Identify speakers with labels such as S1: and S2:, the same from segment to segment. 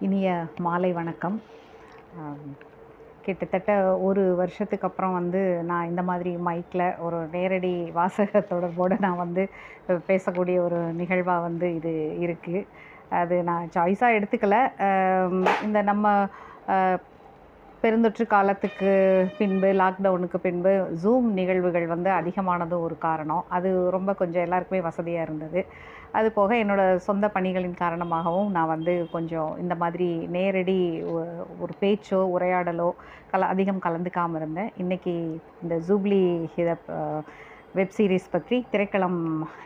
S1: இனிய மாலை வணக்கம். கிட்டத்தட்ட ஒரு வருஷத்துக்கு அப்புறம் வந்து நான் இந்த மாதிரி மைக்கில் ஒரு நேரடி வாசக தொடர்போடு நான் வந்து பேசக்கூடிய ஒரு நிகழ்வாக வந்து இது இருக்குது அது நான் சாய்ஸாக எடுத்துக்கல. இந்த நம்ம பெருந்தொற்று காலத்துக்கு பின்பு லாக்டவுனுக்கு பின்பு ஜூம் நிகழ்வுகள் வந்து அதிகமானது ஒரு காரணம். அது ரொம்ப கொஞ்சம் எல்லாருக்குமே வசதியாக இருந்தது. அது போக என்னோட சொந்த பணிகளின் காரணமாகவும் நான் வந்து கொஞ்சம் இந்த மாதிரி நேரடி ஒரு பேச்சோ உரையாடலோ கல அதிகம் கலந்துக்காமல் இருந்தேன். இன்றைக்கி இந்த ஜூப்ளி இதை வெப் சீரிஸ் பற்றி திரைக்களம்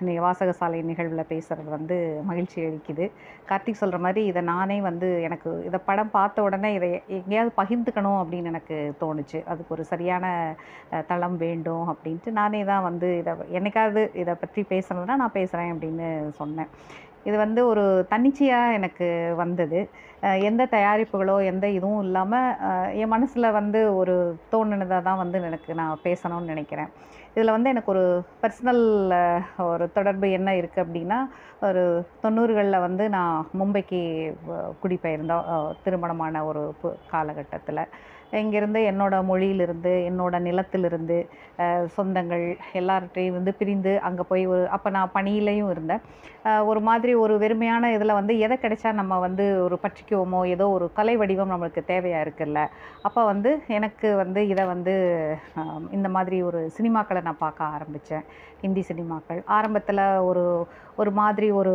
S1: வாசக வாசகசாலை நிகழ்வில் பேசுகிறது வந்து மகிழ்ச்சி அளிக்குது. கார்த்திக் சொல்கிற மாதிரி இதை நானே வந்து எனக்கு இதை படம் பார்த்த உடனே இதை எங்கேயாவது பகிர்ந்துக்கணும் அப்படின்னு எனக்கு தோணுச்சு. அதுக்கு ஒரு சரியான தளம் வேண்டும் அப்படின்ட்டு நானே தான் வந்து இதை என்னைக்காவது இதை பற்றி பேசுனதுன்னா நான் பேசுகிறேன் அப்படின்னு சொன்னேன். இது வந்து ஒரு தன்னிச்சையாக எனக்கு வந்தது. எந்த தயாரிப்புகளோ எந்த இதுவும் இல்லாமல் என் மனசில் வந்து ஒரு தோணுனதாக தான் வந்து எனக்கு நான் பேசணும்னு நினைக்கிறேன். இதில் வந்து எனக்கு ஒரு பர்சனல் ஒரு தொடர்பு என்ன இருக்குது அப்படின்னா ஒரு தொண்ணூறுகளில் வந்து நான் மும்பைக்கு குடிபெயர்ந்தோம். திருமணமான ஒரு காலகட்டத்தில். இங்கேருந்து என்னோடய மொழியிலிருந்து என்னோடய நிலத்திலிருந்து சொந்தங்கள் எல்லார்கிட்டையும் வந்து பிரிந்து அங்கே போய் ஒரு அப்போ நான் பணியிலையும் இருந்தேன். ஒரு மாதிரி ஒரு வெறுமையான இதில் வந்து எதை கிடைச்சா நம்ம வந்து ஒரு பற்றிக்குவோமோ ஏதோ ஒரு கலை வடிவம் நம்மளுக்கு தேவையாக இருக்குல்ல. அப்போ வந்து எனக்கு வந்து இதை வந்து இந்த மாதிரி ஒரு சினிமாக்களை நான் பார்க்க ஆரம்பித்தேன் ஹிந்தி சினிமாக்கள். ஆரம்பத்தில் ஒரு ஒரு மாதிரி ஒரு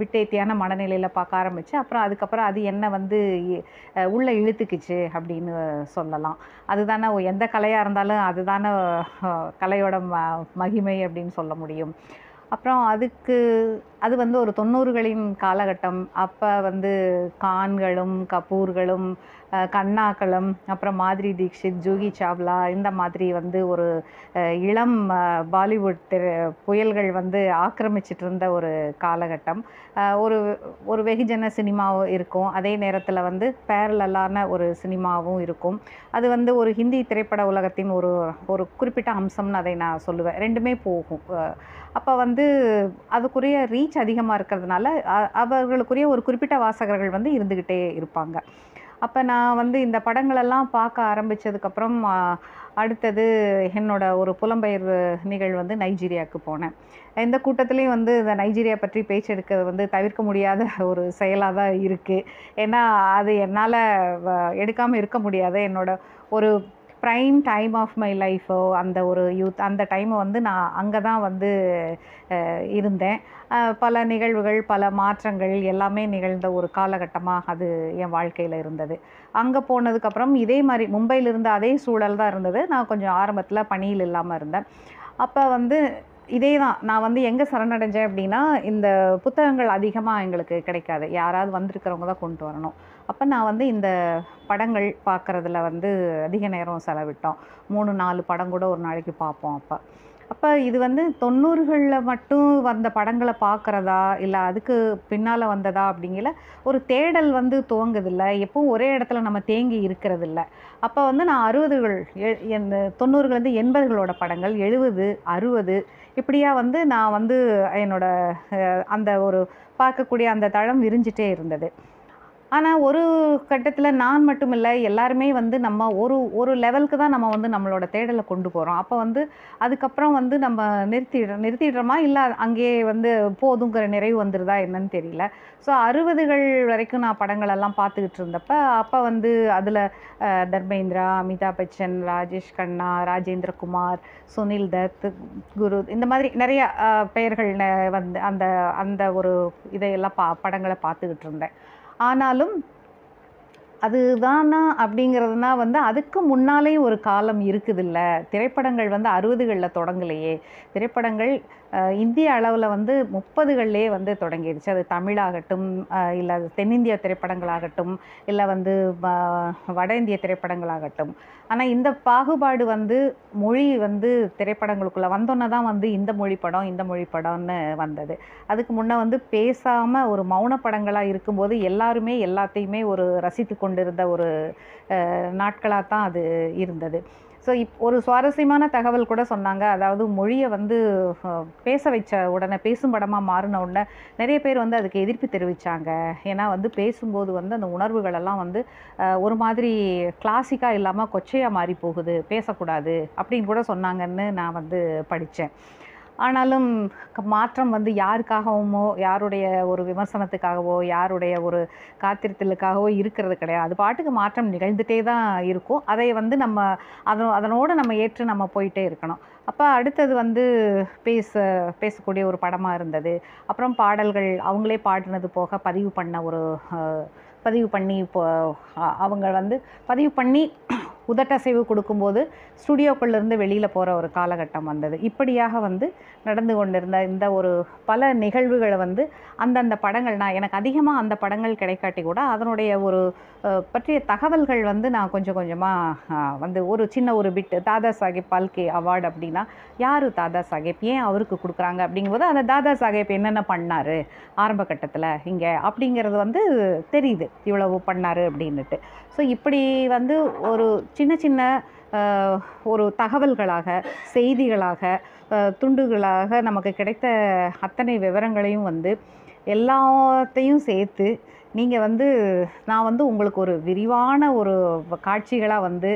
S1: விட்டேத்தியான மனநிலையில் பார்க்க ஆரம்பித்தேன் அப்புறம் அதுக்கப்புறம் அது என்ன வந்து உள்ளே இழுத்துக்குச்சு அப்படின்னு சொல்லலாம். அதுதானே எந்த கலையாக இருந்தாலும் அதுதானே கலையோட ம மகிமை அப்படின்னு சொல்ல முடியும். அப்புறம் அதுக்கு அது வந்து ஒரு தொண்ணூறுகளின் காலகட்டம். அப்போ வந்து கான்களும் கபூர்களும் அஹ், அப்புறம் மாதிரி தீக்ஷித் ஜூகி சாவ்லா இந்த மாதிரி வந்து ஒரு இளம் பாலிவுட் திரு புயல்கள் வந்து ஆக்கிரமிச்சிட்டு இருந்த ஒரு காலகட்டம். ஒரு ஒரு வெகுஜன சினிமாவும் இருக்கும். அதே நேரத்தில் வந்து பேரலான ஒரு சினிமாவும் இருக்கும். அது வந்து ஒரு ஹிந்தி திரைப்பட உலகத்தின் ஒரு ஒரு குறிப்பிட்ட அம்சம்னு அதை நான் சொல்லுவேன். ரெண்டுமே போகும். அப்போ வந்து அதுக்குரிய ரீச் அதிகமாக இருக்கிறதுனால அவர்களுக்குரிய ஒரு குறிப்பிட்ட வாசகர்கள் வந்து இருந்துக்கிட்டே இருப்பாங்க. அப்போ நான் வந்து இந்த படங்களெல்லாம் பார்க்க ஆரம்பித்ததுக்கப்புறம் அடுத்தது என்னோட ஒரு புலம்பெயர்வு நிகழ்வு வந்து நைஜீரியாவுக்கு போனேன். இந்த கூட்டத்துலேயும் வந்து இந்த நைஜீரியா பற்றி பேச்சு எடுக்கிறது வந்து தவிர்க்க முடியாத ஒரு செயலாக தான் இருக்குது ஏன்னா அது என்னால் எடுக்காமல் இருக்க முடியாது. என்னோட ஒரு ப்ரைம் டைம் ஆஃப் மை லைஃபோ அந்த ஒரு யூத் அந்த டைமை வந்து நான் அங்கே தான் வந்து இருந்தேன். பல நிகழ்வுகள் பல மாற்றங்கள் எல்லாமே நிகழ்ந்த ஒரு காலகட்டமாக அது என் வாழ்க்கையில் இருந்தது. அங்கே போனதுக்கப்புறம் இதே மாதிரி மும்பையில் இருந்த அதே சூழல் தான் இருந்தது. நான் கொஞ்சம் ஆரம்பத்தில் பணியில் இல்லாமல் இருந்தேன். அப்போ வந்து இதே தான் நான் வந்து எங்கே சரணடைஞ்சேன் அப்படின்னா இந்த புத்தகங்கள் அதிகமாக எங்களுக்கு கிடைக்காது. யாராவது வந்திருக்கிறவங்க தான் கொண்டு வரணும். அப்போ நான் வந்து இந்த படங்கள் பார்க்குறதுல வந்து அதிக நேரம் செலவிட்டோம். மூணு நாலு படம் கூட ஒரு நாளைக்கு பார்ப்போம் அப்போ. அப்போ இது வந்து தொண்ணூறுகளில் மட்டும் வந்த படங்களை பார்க்குறதா? இல்லை அதுக்கு பின்னால் வந்ததா? அப்படிங்கிற ஒரு தேடல் வந்து துவங்குதில்ல. எப்பவும் ஒரே இடத்துல நம்ம தேங்கி இருக்கிறதில்ல. அப்போ வந்து நான் அறுபதுகள் இந்த தொண்ணூறுகள்லேருந்து எண்பதுகளோட படங்கள் எழுபது அறுபது இப்படியா வந்து நான் வந்து என்னோட அந்த ஒரு பார்க்கக்கூடிய அந்த தளம் விரிஞ்சிட்டே இருந்தது. ஆனால் ஒரு கட்டத்தில் நான் மட்டும் இல்லை எல்லாருமே வந்து நம்ம ஒரு ஒரு லெவலுக்கு தான் நம்ம வந்து நம்மளோட தேடலை கொண்டு போகிறோம் அப்போ வந்து அதுக்கப்புறம் வந்து நம்ம நிறுத்திடுற நிறுத்திடுறோமா? இல்லை அங்கேயே வந்து போதுங்கிற நிறைவு வந்துடுதா என்னன்னு தெரியல. ஸோ அறுபதுகள் வரைக்கும் நான் படங்களெல்லாம் பார்த்துக்கிட்டு இருந்தப்போ அப்போ வந்து அதில் தர்மேந்திரா அமிதாப் பச்சன் ராஜேஷ் கண்ணா ராஜேந்திர குமார் சுனில் தத் குரு இந்த மாதிரி நிறைய பெயர்கள் ந- வந்து அந்த அந்த ஒரு இதையெல்லாம் பா படங்களை பார்த்துக்கிட்டு இருந்தேன். ஆனாலும் அதுதானா அப்படிங்கிறதுனா வந்து அதுக்கு முன்னாலேயும் ஒரு காலம் இருக்குதுல்ல. திரைப்படங்கள் வந்து அறுபதுகளில் தொடங்கலையே. திரைப்படங்கள் இந்திய அளவில் வந்து முப்பதுகள்லேயே வந்து தொடங்கிடுச்சு. அது தமிழாகட்டும் இல்லை அது தென்னிந்திய திரைப்படங்களாகட்டும் இல்லை வந்து வட இந்திய திரைப்படங்களாகட்டும். ஆனால் இந்த பாகுபாடு வந்து மொழி வந்து திரைப்படங்களுக்குள்ளே வந்தோன்னே தான் வந்து இந்த மொழி படம் இந்த மொழி படம்னு வந்தது. அதுக்கு முன்னே வந்து பேசாமல் ஒரு மௌன படங்களாக இருக்கும்போது எல்லாருமே எல்லாத்தையுமே ஒரு ரசித்து கொண்டிருந்த ஒரு நாட்களாக தான் அது இருந்தது. ஸோ இப் ஒரு சுவாரஸ்யமான தகவல் கூட சொன்னாங்க. அதாவது மொழியை வந்து பேச வச்ச உடனே பேசும் படமாக மாறின உடனே நிறைய பேர் வந்து அதுக்கு எதிர்ப்பு தெரிவித்தாங்க ஏன்னா வந்து பேசும்போது வந்து அந்த உணர்வுகளெல்லாம் வந்து ஒரு மாதிரி கிளாசிக்காக இல்லாமல் கொச்சையாக மாறி போகுது. பேசக்கூடாது அப்படின்னு கூட சொன்னாங்கன்னு நான் வந்து படித்தேன் ஆனாலும் மாற்றம் வந்து யாருக்காகவுமோ யாருடைய ஒரு விமர்சனத்துக்காகவோ யாருடைய ஒரு காத்திருத்தலுக்காகவோ இருக்கிறது கிடையாது. அது பாட்டுக்கு மாற்றம் நிகழ்ந்துட்டே தான் இருக்கும். அதை வந்து நம்ம அதனோ அதனோடு நம்ம ஏற்று நம்ம போயிட்டே இருக்கணும். அப்போ அடுத்தது வந்து பேச பேசக்கூடிய ஒரு படமாக இருந்தது. அப்புறம் பாடல்கள் அவங்களே பாடினது போக பதிவு பண்ண ஒரு பதிவு பண்ணி இப்போ அவங்க வந்து பதிவு பண்ணி உதட்டசைவு கொடுக்கும்போது ஸ்டுடியோக்குள்ளேருந்து வெளியில் போகிற ஒரு காலகட்டம் வந்தது. இப்படியாக வந்து நடந்து கொண்டிருந்த இந்த ஒரு பல நிகழ்வுகளை வந்து அந்தந்த படங்கள் நான் எனக்கு அதிகமாக அந்த படங்கள் கிடைக்காட்டி கூட அதனுடைய ஒரு பற்றிய தகவல்கள் வந்து நான் கொஞ்சம் கொஞ்சமாக வந்து ஒரு சின்ன ஒரு பிட்டு தாதா சாஹேப் பால்கே அவார்டு அப்படின்னா யார் தாதா சாஹேப்? ஏன் அவருக்கு கொடுக்குறாங்க அப்படிங்கும்போது அந்த தாதா சாஹேப் என்னென்ன பண்ணார்? ஆரம்ப கட்டத்தில் இங்கே அப்படிங்கிறது வந்து தெரியுது. இவ்வளவு பண்ணார் அப்படின்னுட்டு. ஸோ இப்படி வந்து ஒரு சின்ன சின்ன ஒரு தகவல்களாக செய்திகளாக துண்டுகளாக நமக்கு கிடைத்த அத்தனை விவரங்களையும் வந்து எல்லாத்தையும் சேர்த்து நீங்கள் வந்து நான் வந்து உங்களுக்கு ஒரு விரிவான ஒரு காட்சிகளாக வந்து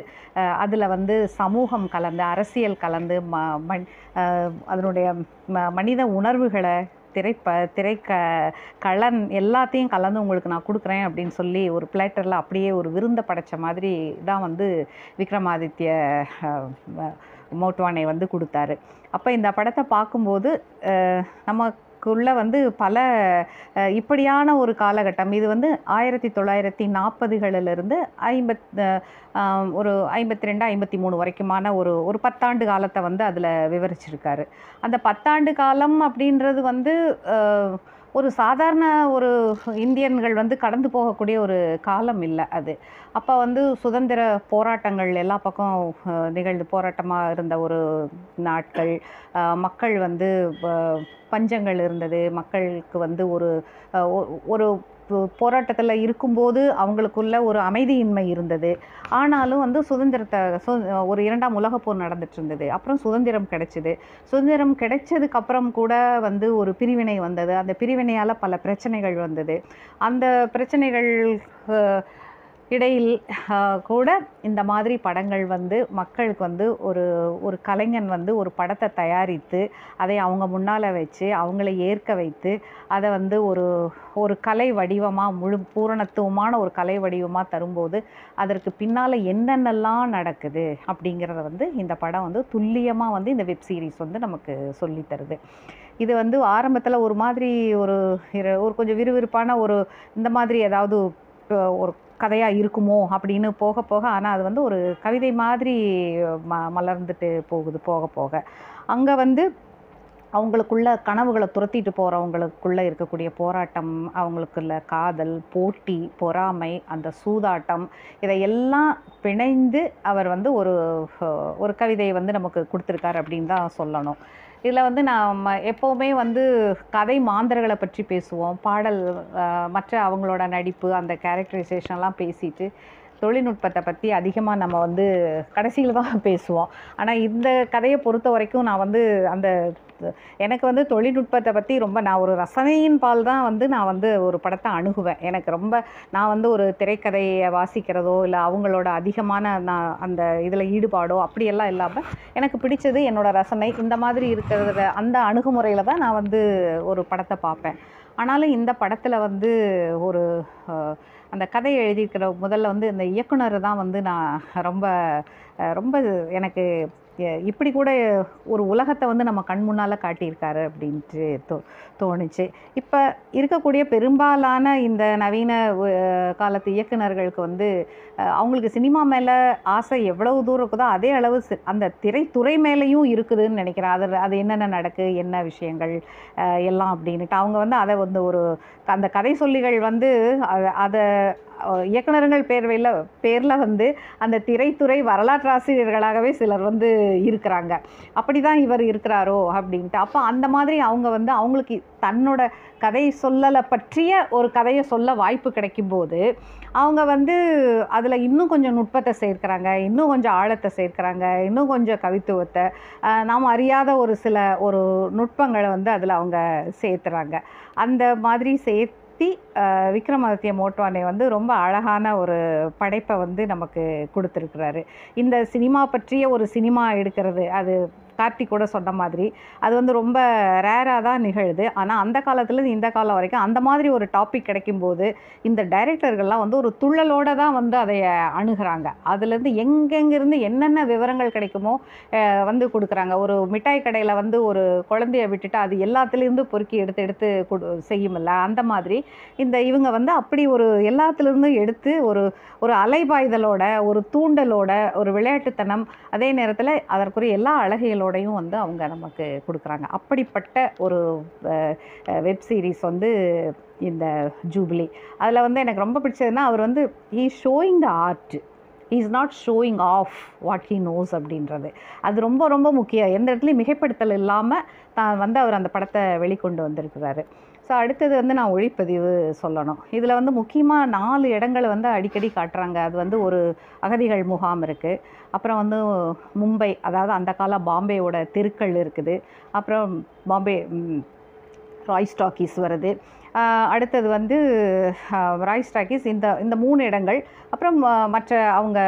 S1: அதில் வந்து சமூகம் கலந்து அரசியல் கலந்து ம மண் அதனுடைய ம மனித உணர்வுகளை திரைப்ப திரைக்க கலன் எல்லாத்தையும் கலந்து உங்களுக்கு நான் கொடுக்குறேன் அப்படின்னு சொல்லி ஒரு பிளேட்டரில் அப்படியே ஒரு விருந்த படைச்ச மாதிரி தான் வந்து விக்ரமாதித்ய மோட்வானை வந்து கொடுத்தாரு. அப்போ இந்த படத்தை பார்க்கும்போது நம்ம நமக்குள்ள வந்து பல இப்படியான ஒரு காலகட்டம். இது வந்து ஆயிரத்தி தொள்ளாயிரத்தி நாற்பதுகளிலிருந்து ஐம்பத் ஒரு ஐம்பத்தி ரெண்டு ஐம்பத்தி மூணு வரைக்குமான ஒரு ஒரு பத்தாண்டு காலத்தை வந்து அதில் விவரிச்சிருக்காரு. அந்த பத்தாண்டு காலம் அப்படின்றது வந்து ஒரு சாதாரண ஒரு இந்தியன்கள் வந்து கடந்து போகக்கூடிய ஒரு காலம் இல்லை அது. அப்போ வந்து சுதந்திர போராட்டங்கள் எல்லா பக்கம் நிகழ்ந்து போராட்டமாக இருந்த ஒரு நாட்கள் மக்கள் வந்து பஞ்சங்கள் இருந்தது. மக்களுக்கு வந்து ஒரு ஒரு போராட்டத்தில் இருக்கும்போது அவங்களுக்குள்ள ஒரு அமைதியின்மை இருந்தது. ஆனாலும் வந்து சுதந்திரத்தை சு ஒரு இரண்டாம் உலகப் போர் நடந்துட்டு இருந்தது. அப்புறம் சுதந்திரம் கிடைச்சிது. சுதந்திரம் கிடைச்சதுக்கு அப்புறம் கூட வந்து ஒரு பிரிவினை வந்தது. அந்த பிரிவினையால் பல பிரச்சனைகள் வந்தது. அந்த பிரச்சனைகள் இடையில் கூட இந்த மாதிரி படங்கள் வந்து மக்களுக்கு வந்து ஒரு ஒரு கலைஞன் வந்து ஒரு படத்தை தயாரித்து அதை அவங்க முன்னால் வச்சு அவங்கள ஏற்க வைத்து அதை வந்து ஒரு ஒரு கலை வடிவமாக முழு பூரணத்துவமான ஒரு கலை வடிவமாக தரும்போது அதற்கு பின்னால் என்னென்னலாம் நடக்குது அப்படிங்கிறத வந்து இந்த படம் வந்து துல்லியமாக வந்து இந்த வெப் சீரிஸ் வந்து நமக்கு சொல்லித் தருது. இது வந்து ஆரம்பத்தில் ஒரு மாதிரி ஒரு ஒரு கொஞ்சம் விறுவிறுப்பான ஒரு இந்த மாதிரி ஏதாவது ஒரு கதையாக இருக்குமோ அப்படின்னு போக போக ஆனால் அது வந்து ஒரு கவிதை மாதிரி ம மலர்ந்துட்டு போகுது போக போக. அங்கே வந்து அவங்களுக்குள்ள கனவுகளை துரத்திட்டு போகிறவங்களுக்குள்ளே இருக்கக்கூடிய போராட்டம் அவங்களுக்குள்ள காதல் போட்டி பொறாமை அந்த சூதாட்டம் இதையெல்லாம் பிணைந்து அவர் வந்து ஒரு ஒரு கவிதையை வந்து நமக்கு கொடுத்துருக்காரு அப்படின்னு தான் சொல்லணும். இதில் வந்து நான் எப்போவுமே வந்து கதை மாந்தர்களை பற்றி பேசுவோம். பாடல் மற்ற அவங்களோட நடிப்பு அந்த கேரக்டரைசேஷன்லாம் பேசிட்டு தொழில்நுட்பத்தை பற்றி அதிகமாக நம்ம வந்து கடைசியில் தான் பேசுவோம். ஆனால் இந்த கதையை பொறுத்த வரைக்கும் நான் வந்து அந்த எனக்கு வந்து தொழில்நுட்பத்தை பற்றி ரொம்ப நான் ஒரு ரசனையின் பால் தான் வந்து நான் வந்து ஒரு படத்தை அணுகுவேன். எனக்கு ரொம்ப நான் வந்து ஒரு திரைக்கதையை வாசிக்கிறதோ இல்லை அவங்களோட அதிகமான நான் அந்த இதில் ஈடுபாடோ அப்படியெல்லாம் இல்லாமல் எனக்கு பிடிச்சது என்னோடய ரசனை. இந்த மாதிரி இருக்கிறத அந்த அணுகுமுறையில் தான் நான் வந்து ஒரு படத்தை பார்ப்பேன். ஆனாலும் இந்த படத்தில் வந்து ஒரு அந்த கதையை எழுதியிருக்கிற முதல்ல வந்து இந்த இயக்குனர் தான் வந்து நான் ரொம்ப ரொம்ப எனக்கு இப்படி கூட ஒரு உலகத்தை வந்து நம்ம கண் முன்னால் காட்டியிருக்காரு அப்படின்ட்டு தோ தோணுச்சு. இப்போ இருக்கக்கூடிய பெரும்பாலான இந்த நவீன காலத்து இயக்குனர்களுக்கு வந்து அவங்களுக்கு சினிமா மேலே ஆசை எவ்வளவு தூரம் இருக்குதோ அதே அளவு அந்த திரைத்துறை மேலேயும் இருக்குதுன்னு நினைக்கிறேன். அது அது என்னென்ன நடக்கு என்ன விஷயங்கள் எல்லாம் அப்படின்ட்டு அவங்க வந்து அதை வந்து ஒரு அந்த கதை சொல்லிகள் வந்து அதை அதை இயக்குனர்கள் பேர்வையில் பேரில் வந்து அந்த திரைத்துறை வரலாற்று ஆசிரியர்களாகவே சிலர் வந்து இருக்கிறாங்க. அப்படி தான் இவர் இருக்கிறாரோ அப்படின்ட்டு. அப்போ அந்த மாதிரி அவங்க வந்து அவங்களுக்கு தன்னோட கதை சொல்லலை பற்றிய ஒரு கதையை சொல்ல வாய்ப்பு கிடைக்கும்போது அவங்க வந்து அதில் இன்னும் கொஞ்சம் நுட்பத்தை சேர்க்குறாங்க இன்னும் கொஞ்சம் ஆழத்தை சேர்க்குறாங்க இன்னும் கொஞ்சம் கவித்துவத்தை நாம் அறியாத ஒரு சில ஒரு நுட்பங்களை வந்து அதில் அவங்க சேர்த்துறாங்க. அந்த மாதிரி சேர்த்து ஆஹ், விக்ரமாதித்ய மோட்வானே வந்து ரொம்ப அழகான ஒரு படைப்பை வந்து நமக்கு கொடுத்துருக்குறாரு. இந்த சினிமா பற்றிய ஒரு சினிமா எடுக்கிறது அது கார்த்திக் கூட சொன்ன மாதிரி அது வந்து ரொம்ப ரேராக தான் நிகழுது. ஆனால் அந்த காலத்துலேருந்து இந்த காலம் வரைக்கும் அந்த மாதிரி ஒரு டாபிக் கிடைக்கும்போது இந்த டைரக்டர்கள்லாம் வந்து ஒரு துள்ளலோடு தான் வந்து அதை அணுகிறாங்க. அதுலேருந்து எங்கெங்கிருந்து என்னென்ன விவரங்கள் கிடைக்குமோ வந்து கொடுக்குறாங்க. ஒரு மிட்டாய் கடையில் வந்து ஒரு குழந்தைய விட்டுட்டு அது எல்லாத்துலேருந்து பொறுக்கி எடுத்து எடுத்து கொடு செய்யுமில்ல? அந்த மாதிரி இந்த இவங்க வந்து அப்படி ஒரு எல்லாத்துலேருந்தும் எடுத்து ஒரு ஒரு அலைபாய்தலோட ஒரு தூண்டலோட ஒரு விளையாட்டுத்தனம் அதே நேரத்தில் அதற்குரிய எல்லா அழகைகளோடையும் வந்து அவங்க நமக்கு கொடுக்குறாங்க. அப்படிப்பட்ட ஒரு வெப் சீரிஸ் வந்து இந்த ஜூபிலி அதில் வந்து எனக்கு ரொம்ப பிடிச்சதுன்னா அவர் வந்து ஈ showing the art is not showing off what he knows அப்படின்றது. அது ரொம்ப ரொம்ப முக்கியம். எந்த இடத்துலையும் மிகைப்படுத்தல் இல்லாமல் தான் வந்து அவர் அந்த படத்தை வெளிக்கொண்டு வந்திருக்கிறாரு. ஸோ அடுத்தது வந்து நான் ஒளிப்பதிவு சொல்லணும். இதில் வந்து முக்கியமாக நாலு இடங்களை வந்து அடிக்கடி காட்டுறாங்க. அது வந்து ஒரு அகதிகள் முகாம் இருக்குது அப்புறம் வந்து மும்பை அதாவது அந்த கால பாம்பேயோட தெருக்கள் இருக்குது. அப்புறம் பாம்பே ம், டாக்கீஸ் வருது. அடுத்தது வந்து ராய்ஸ் ராய் இந்த இந்த மூணு இடங்கள் அப்புறம் மற்ற அவங்க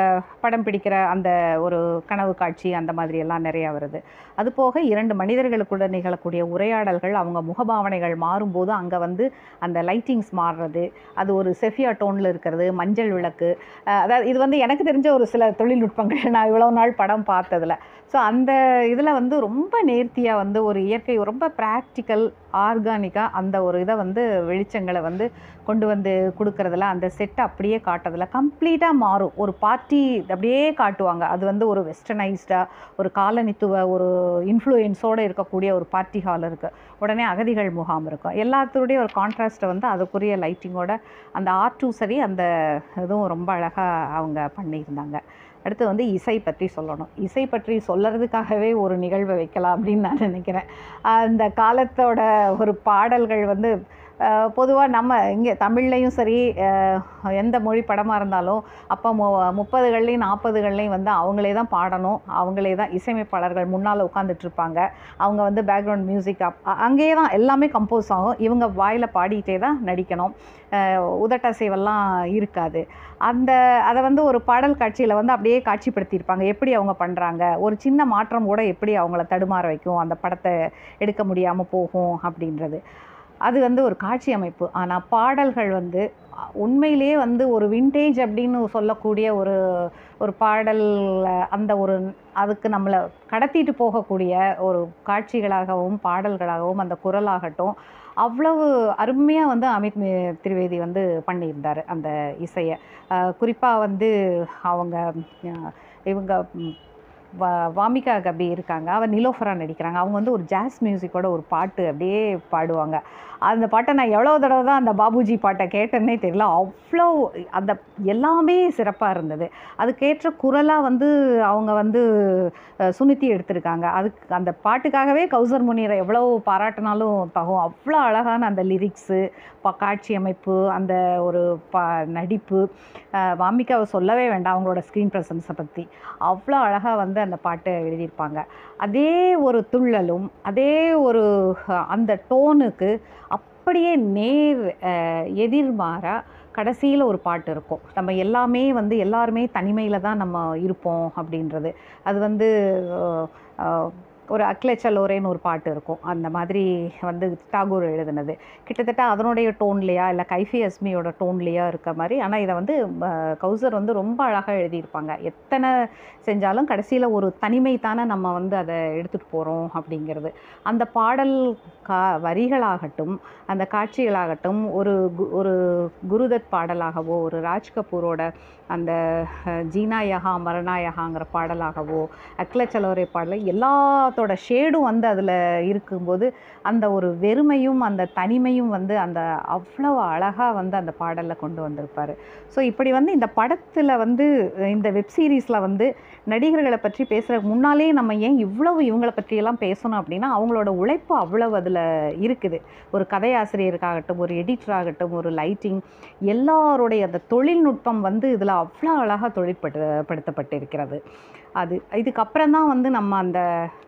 S1: படம் பிடிக்கிற அந்த ஒரு கனவு காட்சி அந்த மாதிரி எல்லாம் நிறையா வருது. அது போக இரண்டு மனிதர்களுக்குள்ள நிகழக்கூடிய உரையாடல்கள் அவங்க முகபாவனைகள் மாறும்போது அங்கே வந்து அந்த லைட்டிங்ஸ் மாறுறது அது ஒரு செஃபியா டோனில் இருக்கிறது மஞ்சள் விளக்கு அதாவது இது வந்து எனக்கு தெரிஞ்ச ஒரு சில தொழில்நுட்பங்கள். நான் இவ்வளோ நாள் படம் பார்த்ததில். ஸோ அந்த இதில் வந்து ரொம்ப நேர்த்தியாக வந்து ஒரு இயற்கை ரொம்ப ப்ராக்டிக்கல் ஆர்கானிக்காக அந்த ஒரு இதை வந்து வெளிச்சங்களை வந்து கொண்டு வந்து கொடுக்குறதுல அந்த செட்டை அப்படியே காட்டுறதுல கம்ப்ளீட்டாக மாறும். ஒரு பார்ட்டி அப்படியே காட்டுவாங்க. அது வந்து ஒரு வெஸ்டர்னைஸ்டாக ஒரு காலனித்துவ ஒரு இன்ஃப்ளூயன்ஸோடு இருக்கக்கூடிய ஒரு பார்ட்டி ஹால் இருக்குது உடனே அகதிகள் முகாம் இருக்கும். எல்லாத்துடைய ஒரு கான்ட்ராஸ்ட்டை வந்து அதுக்குரிய லைட்டிங்கோட அந்த ஆர்ட்டும் சரி அந்த இதுவும் ரொம்ப அழகாக அவங்க பண்ணியிருந்தாங்க. அடுத்து வந்து இசை பற்றி சொல்லணும். இசை பற்றி சொல்லறதுக்காகவே ஒரு நிகழ்வை வைக்கலாம் அப்படின்னு நான் நினைக்கிறேன். அந்த காலத்தோட ஒரு பாடல்கள் வந்து பொதுவாக நம்ம இங்கே தமிழ்லையும் சரி எந்த மொழி படமாக இருந்தாலும் அப்போ மு முப்பதுகள்லேயும் நாற்பதுகள்லேயும் வந்து அவங்களே தான் பாடணும். அவங்களே தான் இசையமைப்பாளர்கள் முன்னால் உட்காந்துட்ருப்பாங்க அவங்க வந்து பேக்ரவுண்ட் மியூசிக் அப் அங்கேயே தான் எல்லாமே கம்போஸ் ஆகும். இவங்க வாயில் பாடிக்கிட்டே தான் நடிக்கணும். உதட்ட உதட்டசைவெல்லாம் இருக்காது. அந்த அதை வந்து ஒரு பாடல் காட்சியில் வந்து அப்படியே காட்சிப்படுத்தியிருப்பாங்க. எப்படி அவங்க பண்ணுறாங்க ஒரு சின்ன மாற்றம் கூட எப்படி அவங்கள தடுமாற வைக்கும்? அந்த படத்தை எடுக்க முடியாமல் போகும் அப்படின்றது. அது வந்து ஒரு காட்சி அமைப்பு. ஆனால் பாடல்கள் வந்து உண்மையிலேயே வந்து ஒரு விண்டேஜ் அப்படின்னு சொல்லக்கூடிய ஒரு ஒரு பாடல் அந்த ஒரு அதுக்கு நம்மளை கடத்திட்டு போகக்கூடிய ஒரு காட்சிகளாகவும் பாடல்களாகவும் அந்த குரலாகட்டும் அவ்வளவு அருமையாக வந்து அமித் திரிவேதி வந்து பண்ணியிருந்தார் அந்த இசையை. குறிப்பாக வந்து அவங்க இவங்க வா வாமிகா கபி இருக்காங்க. அவர் நிலோஃபரா நடிக்கிறாங்க. அவங்க வந்து ஒரு ஜாஸ் மியூசிக்கோட ஒரு பாட்டு அப்படியே பாடுவாங்க. அந்த பாட்டை நான் எவ்வளோ தடவை தான் அந்த பாபுஜி பாட்டை கேட்டேன்னே தெரியல. அவ்வளோ அந்த எல்லாமே சிறப்பாக இருந்தது. அதுக்கேற்ற குரலாக வந்து அவங்க வந்து சுனித்தி எடுத்திருக்காங்க. அதுக்கு அந்த பாட்டுக்காகவே கௌசர் முனீரை எவ்வளோ பாராட்டினாலும் தகும். அவ்வளோ அழகான அந்த லிரிக்ஸு காட்சி அமைப்பு அந்த ஒரு ப நடிப்பு வாமிகாவை சொல்லவே வேண்டாம் அவங்களோட ஸ்க்ரீன் ப்ரெசன்ஸை பற்றி அவ்வளோ அழகாக வந்து அந்த பாட்டை எழுதியிருப்பாங்க. அதே ஒரு துள்ளலும் அதே ஒரு அந்த டோனுக்கு அப்படியே நேர் அஹ், எதிர்மாறா கடைசியில் ஒரு பாட்டு இருக்கும். நம்ம எல்லாமே வந்து எல்லாருமே தனிமையில் தான் நம்ம இருப்போம் அப்படின்றது. அது வந்து ஒரு அக்லச்சலோரேன்னு ஒரு பாட்டு இருக்கும். அந்த மாதிரி வந்து டாகூர் எழுதுனது. கிட்டத்தட்ட அதனுடைய டோன்லேயா இல்லை கைஃபி அஸ்மியோட டோன்லேயா இருக்க மாதிரி ஆனால் இதை வந்து கௌசர் வந்து ரொம்ப அழகாக எழுதியிருப்பாங்க. எத்தனை செஞ்சாலும் கடைசியில் ஒரு தனிமை தானே நம்ம வந்து அதை எடுத்துகிட்டு போகிறோம் அப்படிங்கிறது. அந்த பாடல் கா வரிகளாகட்டும் அந்த காட்சிகளாகட்டும் ஒரு கு- ஒரு குருதத் பாடலாகவோ ஒரு ராஜ் கபூரோட அந்த ஜீனாயகா ஜீனா மரணா யஹாங்கிற பாடலாகவோ அக்லச்சலோரே பாடல் எல்லாத்தோட ஷேடும் வந்து அதில் இருக்கும்போது அந்த ஒரு வெறுமையும் அந்த தனிமையும் வந்து அந்த அவ்வளோ அழகாக வந்து அந்த பாடலில் கொண்டு வந்திருப்பார். ஸோ இப்படி வந்து இந்த படத்தில் வந்து இந்த வெப் சீரிஸில் வந்து நடிகர்களை பற்றி பேசுகிறதுக்கு முன்னாலே நம்ம ஏன் இவ்வளவு இவங்களை பற்றியெல்லாம் பேசணும் அப்படின்னா அவங்களோட உழைப்பு அவ்வளவு அதில் இருக்குது. ஒரு கதையாசிரியருக்காகட்டும் ஒரு எடிட்டராகட்டும் ஒரு லைட்டிங் எல்லாருடைய அந்த தொழில்நுட்பம் வந்து இதில் அவ்வளோ அழகாக தொழிற்படு படுத்தப்பட்டிருக்கிறது. அது இதுக்கப்புறம் தான் வந்து நம்ம அந்த